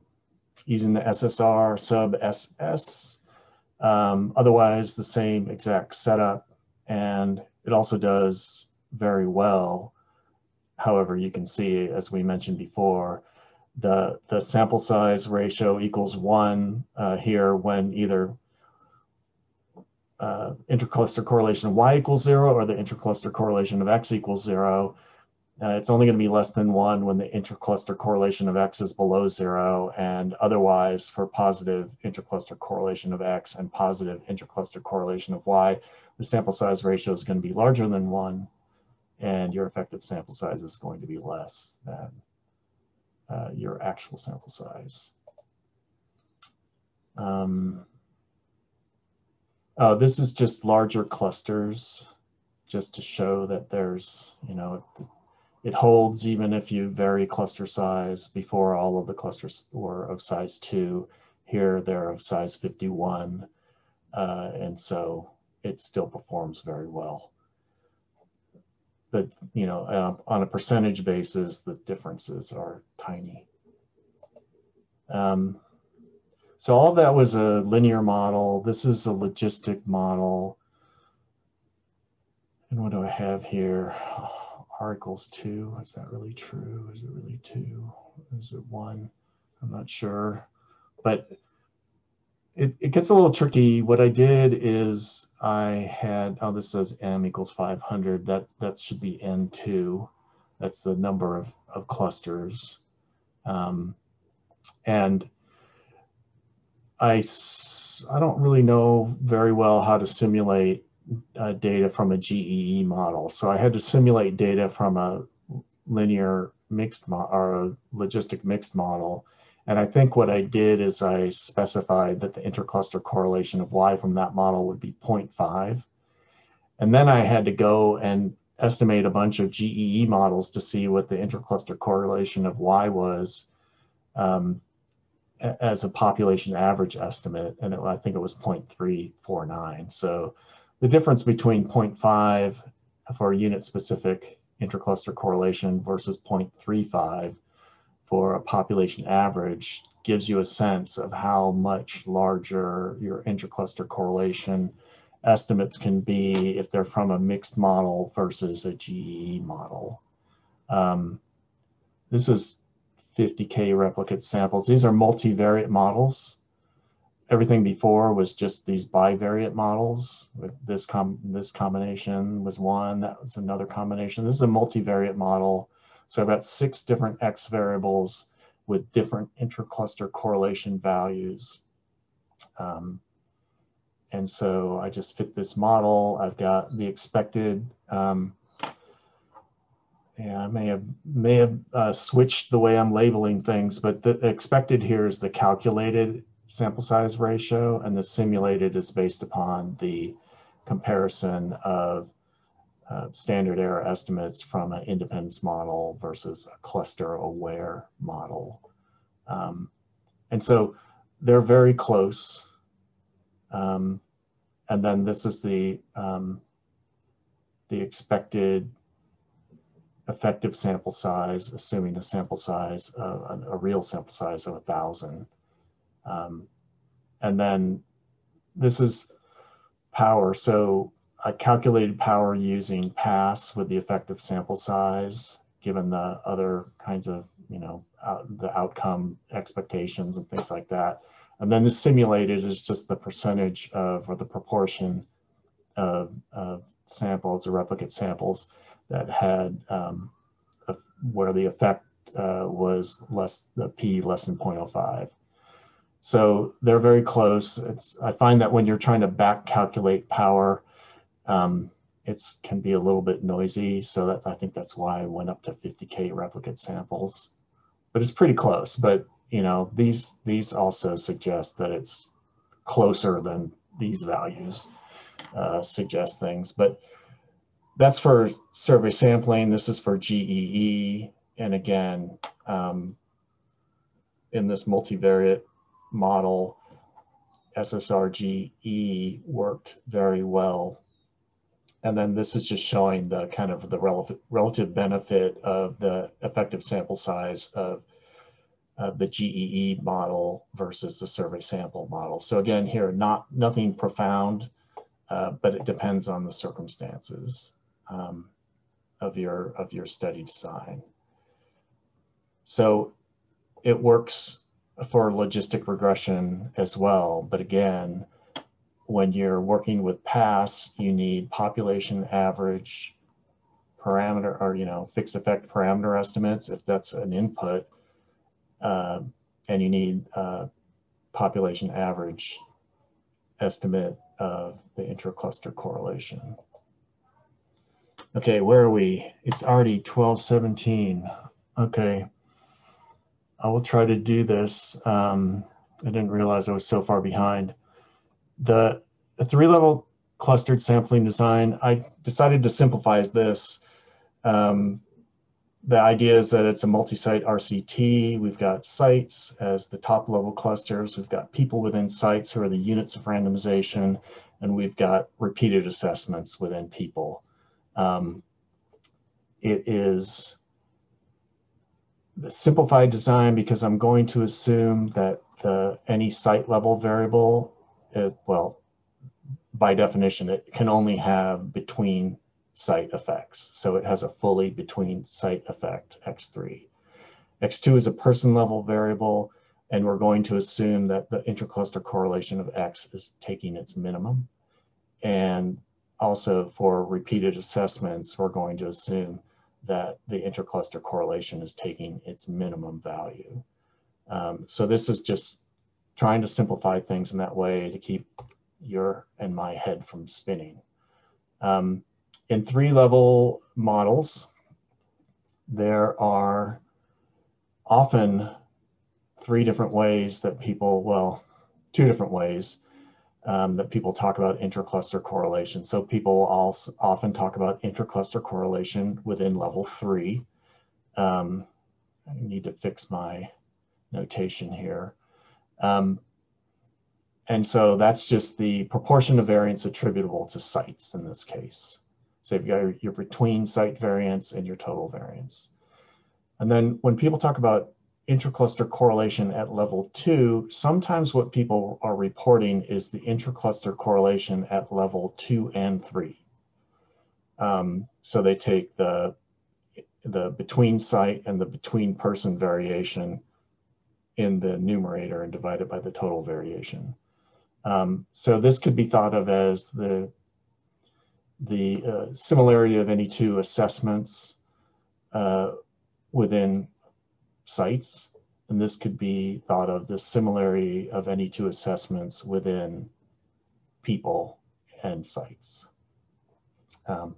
using the SSR sub SS. Um, otherwise, the same exact setup, and it also does very well. However, you can see, as we mentioned before, the, the sample size ratio equals one uh, here when either uh, intercluster correlation of y equals zero or the intercluster correlation of x equals zero. Uh, it's only going to be less than one when the intercluster correlation of x is below zero, and otherwise for positive intercluster correlation of x and positive intercluster correlation of y, the sample size ratio is going to be larger than one, and your effective sample size is going to be less than uh, your actual sample size. Um, oh, this is just larger clusters, just to show that there's, you know, it holds even if you vary cluster size before all of the clusters were of size two. Here they're of size 51. Uh, and so it still performs very well. But, you know, uh, on a percentage basis, the differences are tiny. Um, so all that was a linear model. This is a logistic model. And what do I have here? Equals two. Is that really true? Is it really two? Is it one? I'm not sure. But it, it gets a little tricky. What I did is I had, oh, this says M equals 500. That, that should be N2. That's the number of, of clusters. Um, and I, I don't really know very well how to simulate uh, data from a GEE model. So I had to simulate data from a linear mixed or a logistic mixed model. And I think what I did is I specified that the intercluster correlation of Y from that model would be 0.5. And then I had to go and estimate a bunch of GEE models to see what the intercluster correlation of Y was um, as a population average estimate. And it, I think it was 0.349. So the difference between 0.5 for unit specific intercluster correlation versus 0.35 for a population average gives you a sense of how much larger your intercluster correlation estimates can be if they're from a mixed model versus a GE model. Um, this is 50K replicate samples. These are multivariate models everything before was just these bivariate models. This com this combination was one, that was another combination. This is a multivariate model. So I've got six different X variables with different intercluster correlation values. Um, and so I just fit this model. I've got the expected, um, yeah, I may have may have uh, switched the way I'm labeling things, but the expected here is the calculated sample size ratio, and the simulated is based upon the comparison of uh, standard error estimates from an independence model versus a cluster aware model. Um, and so they're very close. Um, and then this is the um, the expected effective sample size, assuming a sample size, of a, real sample size of a thousand. Um, and then this is power. So I calculated power using PASS with the effective sample size, given the other kinds of, you know, the outcome expectations and things like that. And then the simulated is just the percentage of, or the proportion of, of samples or replicate samples that had um, a, where the effect uh, was less, the P less than 0.05. So they're very close. It's, I find that when you're trying to back calculate power, um, it can be a little bit noisy. So that, I think that's why I went up to 50K replicate samples, but it's pretty close. But you know, these, these also suggest that it's closer than these values uh, suggest things. But that's for survey sampling. This is for GEE. And again, um, in this multivariate model, SSRGE worked very well. And then this is just showing the kind of the relative, relative benefit of the effective sample size of the GEE model versus the survey sample model. So again, here, not nothing profound, uh, but it depends on the circumstances um, of your of your study design. So it works for logistic regression as well. But again, when you're working with PASS, you need population average parameter or, you know, fixed effect parameter estimates if that's an input. Uh, and you need uh, population average estimate of the intercluster correlation. Okay, where are we? It's already 1217. Okay. I will try to do this. Um, I didn't realize I was so far behind. The, the three-level clustered sampling design, I decided to simplify this. Um, the idea is that it's a multi-site RCT. We've got sites as the top level clusters. We've got people within sites who are the units of randomization, and we've got repeated assessments within people. Um, it is the simplified design because I'm going to assume that the any site level variable, well, by definition, it can only have between site effects. So it has a fully between site effect, X3. X2 is a person level variable, and we're going to assume that the intercluster correlation of X is taking its minimum. And also for repeated assessments, we're going to assume that the intercluster correlation is taking its minimum value. Um, so this is just trying to simplify things in that way to keep your and my head from spinning. Um, in three level models, there are often three different ways that people, well, two different ways um, that people talk about intercluster correlation. So people also often talk about intercluster correlation within level three. Um, I need to fix my notation here. Um, and so that's just the proportion of variance attributable to sites in this case. So you've got your, your between site variance and your total variance. And then when people talk about intercluster correlation at level two, sometimes what people are reporting is the intercluster correlation at level two and three. Um, so they take the, the between site and the between person variation in the numerator and divide it by the total variation. Um, so this could be thought of as the, the uh, similarity of any two assessments uh, within sites. And this could be thought of the similarity of any two assessments within people and sites. Um,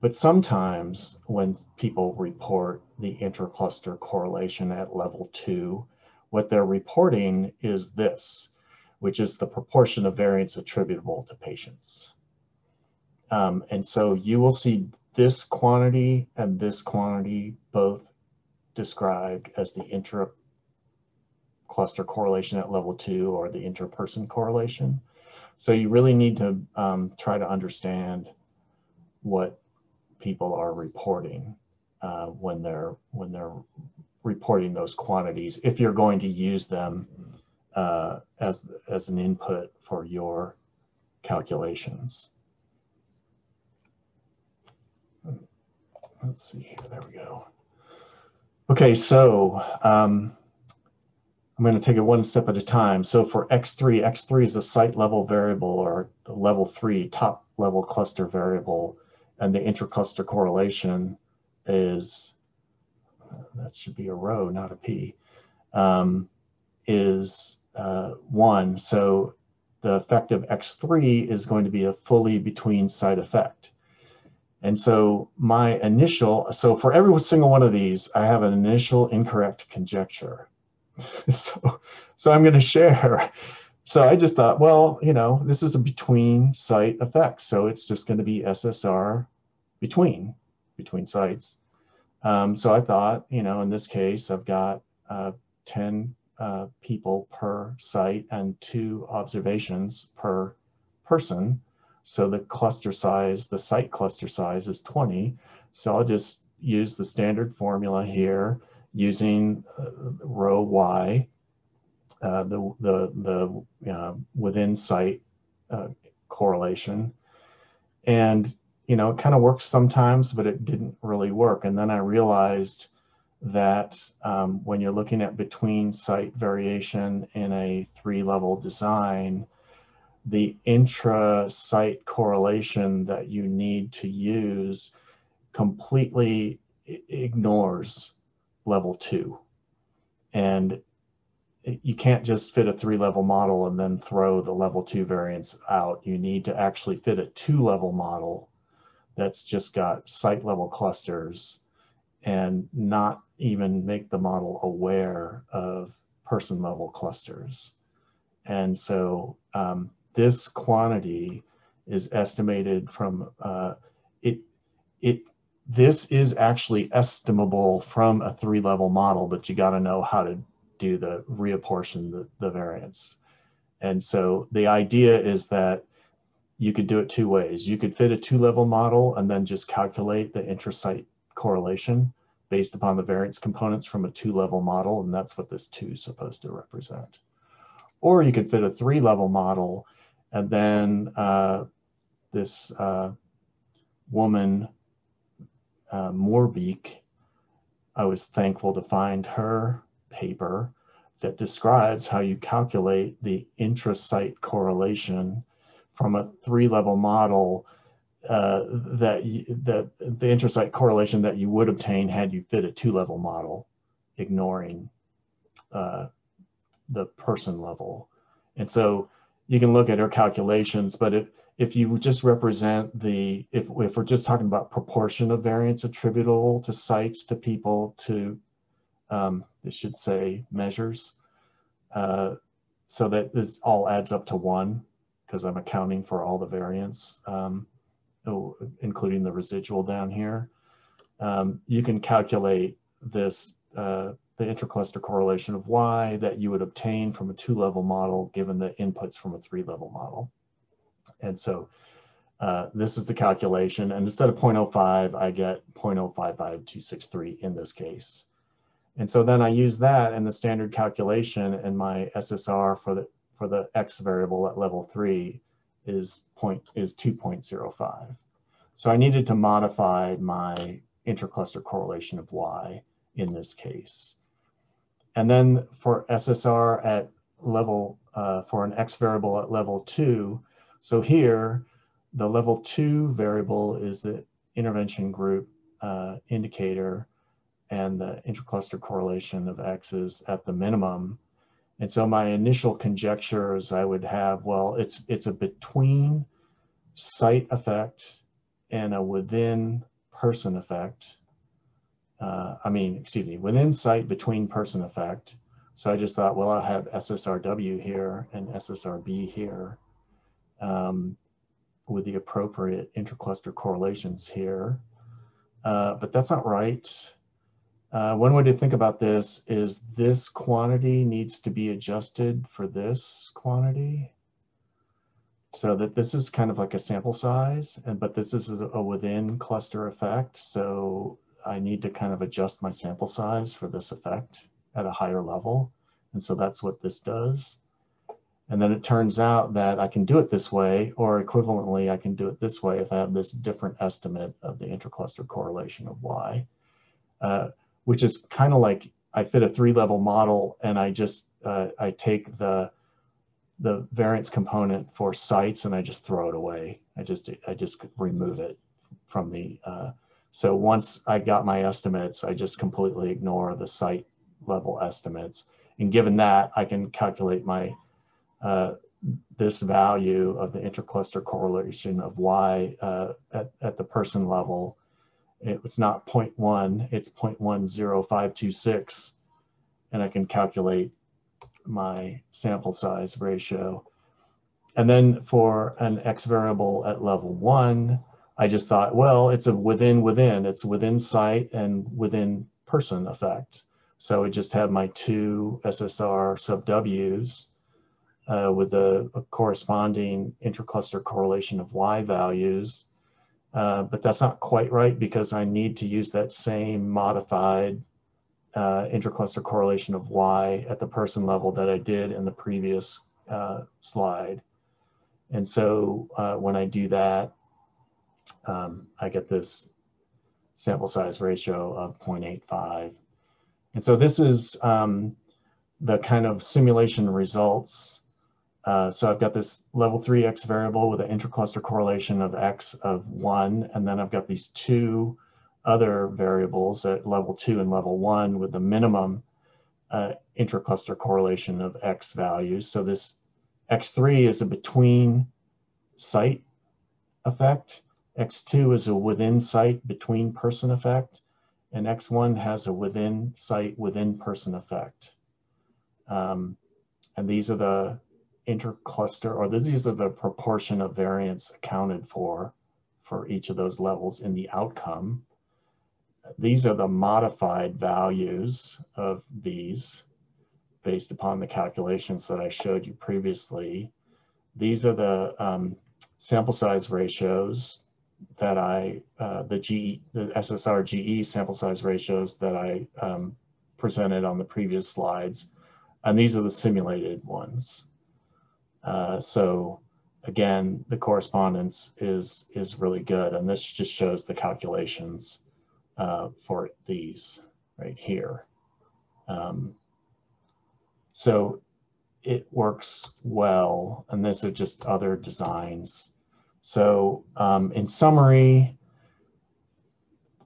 but sometimes when people report the intercluster correlation at level two, what they're reporting is this, which is the proportion of variance attributable to patients. Um, and so you will see this quantity and this quantity both described as the intra-cluster correlation at level two or the interperson correlation. So you really need to um, try to understand what people are reporting uh, when they're when they're reporting those quantities if you're going to use them uh, as as an input for your calculations. Let's see here. There we go. Okay, so um, I'm going to take it one step at a time. So for X3, X3 is a site level variable or level three top level cluster variable. And the intercluster correlation is, that should be a rho, not a P, um, is uh, one. So the effect of X3 is going to be a fully between site effect. And so my initial, so for every single one of these, I have an initial incorrect conjecture. so, so I'm going to share. So I just thought, well, you know, this is a between site effect. So it's just going to be SSR between, between sites. Um, so I thought, you know, in this case, I've got uh, 10 uh, people per site and two observations per person. So the cluster size, the site cluster size is 20. So I'll just use the standard formula here using uh, rho Y, uh, the, the, the uh, within site uh, correlation. And, you know, it kind of works sometimes, but it didn't really work. And then I realized that um, when you're looking at between site variation in a three level design, the intra-site correlation that you need to use completely ignores level two. And you can't just fit a three level model and then throw the level two variance out. You need to actually fit a two level model that's just got site level clusters and not even make the model aware of person level clusters. And so um, this quantity is estimated from uh, it, it this is actually estimable from a three level model, but you got to know how to do the reapportion the, the variance. And so the idea is that you could do it two ways. You could fit a two level model and then just calculate the intrasite correlation based upon the variance components from a two level model. And that's what this two is supposed to represent. Or you could fit a three level model and then uh, this uh, woman uh, Moerbeek, I was thankful to find her paper that describes how you calculate the intra-site correlation from a three-level model uh, that that the intra-site correlation that you would obtain had you fit a two-level model, ignoring uh, the person level. And so you can look at her calculations, but if if you just represent the, if, if we're just talking about proportion of variance attributable to sites, to people, to, um, it should say measures, uh, so that this all adds up to one, because I'm accounting for all the variance, um, oh, including the residual down here. Um, you can calculate this, uh, the intercluster correlation of Y that you would obtain from a two-level model given the inputs from a three-level model. And so uh, this is the calculation. And instead of 0.05, I get 0.055263 in this case. And so then I use that in the standard calculation and my SSR for the for the X variable at level three is point is 2.05. So I needed to modify my intercluster correlation of Y in this case. And then for SSR at level, uh, for an X variable at level two, so here, the level two variable is the intervention group uh, indicator and the intercluster correlation of X's at the minimum. And so my initial conjectures I would have, well, it's, it's a between site effect and a within person effect. Uh, I mean, excuse me, within site between person effect. So I just thought, well, I'll have SSRW here and SSRB here um, with the appropriate intercluster correlations here. Uh, but that's not right. Uh, one way to think about this is this quantity needs to be adjusted for this quantity. so that this is kind of like a sample size, and but this is a within cluster effect. So I need to kind of adjust my sample size for this effect at a higher level. And so that's what this does. And then it turns out that I can do it this way, or equivalently, I can do it this way if I have this different estimate of the intercluster correlation of Y, uh, which is kind of like I fit a three level model and I just, uh, I take the, the variance component for sites and I just throw it away. I just, I just remove it from the, uh, so once I got my estimates, I just completely ignore the site level estimates. And given that, I can calculate my uh, this value of the intercluster correlation of y uh, at, at the person level. It, it's not 0.1, it's 0.10526. And I can calculate my sample size ratio. And then for an x variable at level one, I just thought, well, it's a within within, it's within site and within person effect. So I just have my two SSR sub W's uh, with a, a, corresponding intercluster correlation of Y values. Uh, but that's not quite right because I need to use that same modified uh, intercluster correlation of Y at the person level that I did in the previous uh, slide. And so uh, when I do that, um, I get this sample size ratio of 0.85. And so this is um, the kind of simulation results. Uh, so I've got this level three X variable with an intercluster correlation of X of one, and then I've got these two other variables at level two and level one with the minimum uh, intercluster correlation of X values. So this X3 is a between site effect, X2 is a within site between person effect, and X1 has a within site within person effect. Um, and these are the intercluster, or these are the proportion of variance accounted for for each of those levels in the outcome. These are the modified values of these based upon the calculations that I showed you previously. These are the um, sample size ratios that I, uh, the G, the SSR GE sample size ratios that I um, presented on the previous slides. And these are the simulated ones. Uh, so again, the correspondence is, is really good. And this just shows the calculations uh, for these right here. Um, so it works well. And these are just other designs so um, in summary,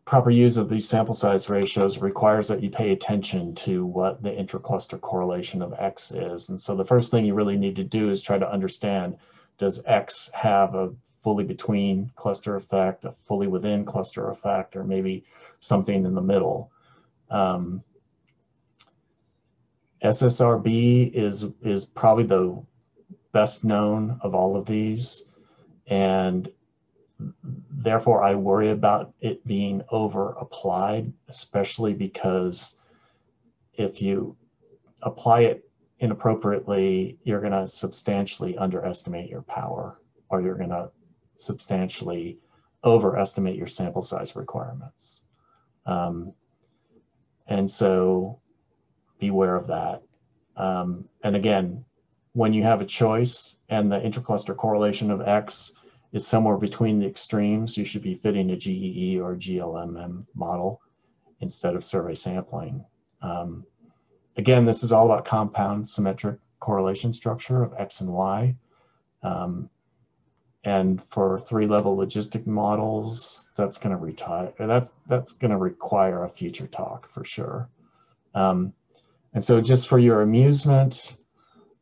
proper use of these sample size ratios requires that you pay attention to what the intercluster correlation of X is. And so the first thing you really need to do is try to understand, does X have a fully between cluster effect, a fully within cluster effect, or maybe something in the middle? Um, SSRB is, is probably the best known of all of these and therefore I worry about it being over applied, especially because if you apply it inappropriately, you're going to substantially underestimate your power or you're going to substantially overestimate your sample size requirements. Um, and so beware of that. Um, and again, when you have a choice and the intercluster correlation of X is somewhere between the extremes, you should be fitting a GEE or GLMM model instead of survey sampling. Um, again, this is all about compound symmetric correlation structure of X and Y. Um, and for three level logistic models, that's going to retire. That's that's going to require a future talk for sure. Um, and so just for your amusement,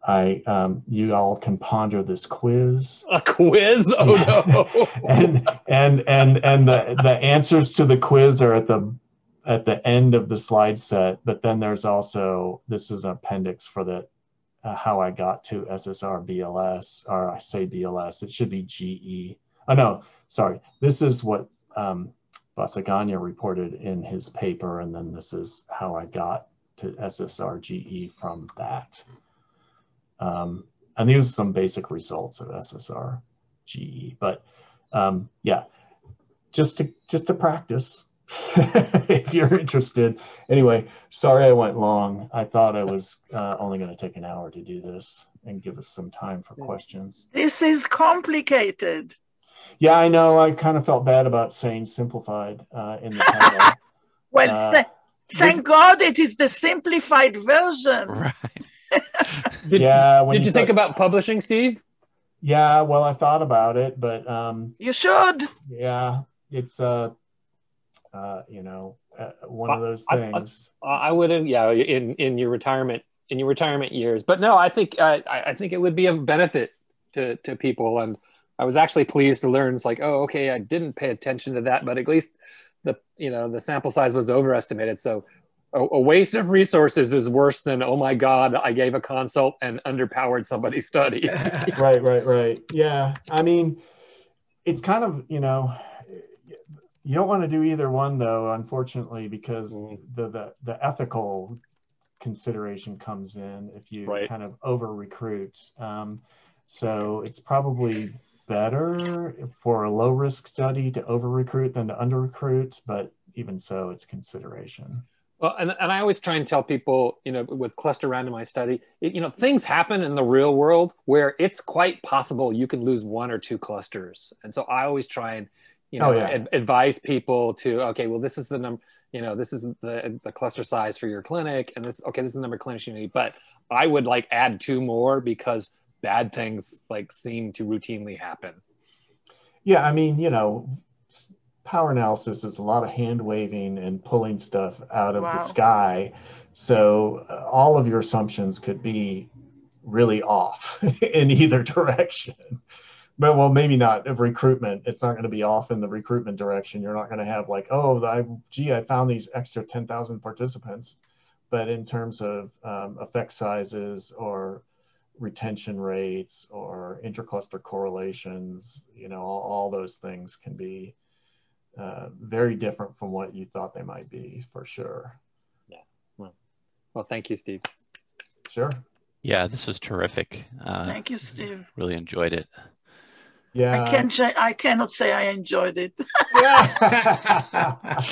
I um, you all can ponder this quiz. A quiz? Oh no! and and and and the the answers to the quiz are at the at the end of the slide set. But then there's also this is an appendix for the uh, how I got to SSR BLS or I say BLS. It should be GE. Oh no, sorry. This is what um, Basagaña reported in his paper, and then this is how I got to SSR GE from that. Um, and these are some basic results of SSR GE. But um, yeah, just to just to practice if you're interested. Anyway, sorry I went long. I thought I was uh, only going to take an hour to do this and give us some time for questions. This is complicated. Yeah, I know. I kind of felt bad about saying simplified uh, in the title. Well, Uh, th- thank God it is the simplified version. Right. Did, yeah, when did you start- think about publishing, Steve? Yeah, well, I thought about it, but um, You should. yeah, it's uh, uh, you know, uh, one of those I- I- things. Uh, I wouldn't. Yeah, in in your retirement in your retirement years. But no, I think uh, I, I think it would be a benefit to to people. And I was actually pleased to learn. It's like, oh, okay, I didn't pay attention to that, but at least the you know the sample size was overestimated. So a, a waste of resources is worse than oh my god, I gave a consult and underpowered somebody's study. right, right, right. Yeah, I mean, it's kind of you know, you don't want to do either one though, unfortunately, because Mm. the the the ethical consideration comes in if you Right. kind of over recruit. Um, so it's probably better for a low risk study to over recruit than to under recruit, but even so, it's consideration. Well, and, and I always try and tell people, you know, with cluster randomized study, it, you know, things happen in the real world where it's quite possible you can lose one or two clusters. And so I always try and, you oh, know, Oh, yeah. ad- advise people to, okay, well, this is the number, you know, this is the, the cluster size for your clinic. And this, okay, this is the number of clinicians you need. But I would like add two more because bad things like seem to routinely happen. Yeah, I mean, you know, power analysis is a lot of hand waving and pulling stuff out of Wow. the sky. So uh, all of your assumptions could be really off in either direction. But well, maybe not of recruitment. It's not going to be off in the recruitment direction. You're not going to have like, oh, I, gee, I found these extra 10,000 participants. But in terms of um, effect sizes or retention rates or intercluster correlations, you know, all, all those things can be uh, very different from what you thought they might be for sure. Yeah. Well, thank you, Steve. Sure. Yeah, this was terrific. Uh, Thank you, Steve. really enjoyed it. Yeah. I can't. say- I cannot say I enjoyed it, yeah.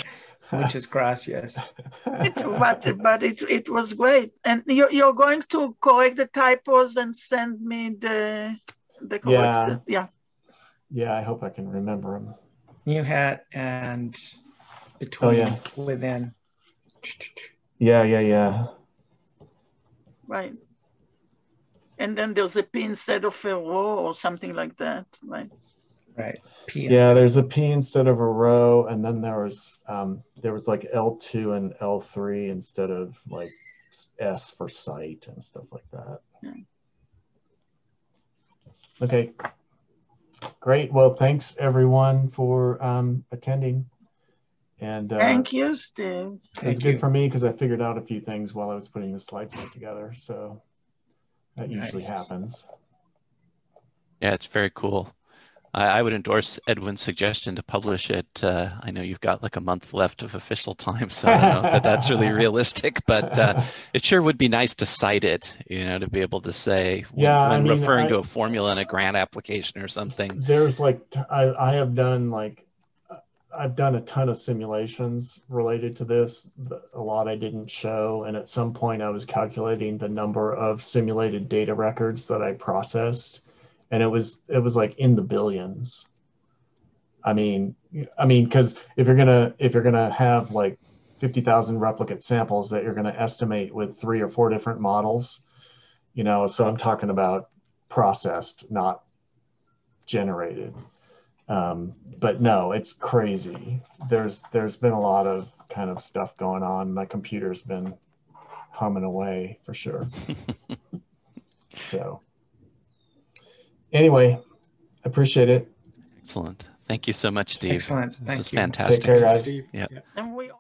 Muchas gracias. but but it it was great. And you're you're going to correct the typos and send me the the corrected. Yeah. yeah, I hope I can remember them. New hat and between yeah. within. Yeah, yeah, yeah. Right. And then there's a P instead of a rho or something like that, right? Right. P Yeah, there's a P instead of a rho, and then there was um, there was like L2 and L3 instead of like S for site and stuff like that. Yeah. Okay, great. Well, thanks everyone for um, attending, and uh, Thank you, Steve. It's good you. for me because I figured out a few things while I was putting the slide set together. So that usually Nice. happens. Yeah, it's very cool. I, I would endorse Edwin's suggestion to publish it. Uh, I know you've got like a month left of official time, so I don't know that that's really realistic, but uh, it sure would be nice to cite it, you know, to be able to say when, Yeah, I when mean, referring I- to a formula in a grant application or something. there's like I have done like I've done a ton of simulations related to this. A lot I didn't show, and at some point I was calculating the number of simulated data records that I processed, and it was it was like in the billions. I mean, I mean, because if you're gonna if you're gonna have like fifty thousand replicate samples that you're gonna estimate with three or four different models, you know, so I'm talking about processed, not generated. Um, but no, it's crazy. There's there's been a lot of kind of stuff going on. My computer's been humming away for sure. so anyway, I appreciate it. Excellent. Thank you so much, Steve. Excellent. This Thank was you. fantastic. Take care, guys. Steve. Yeah. And we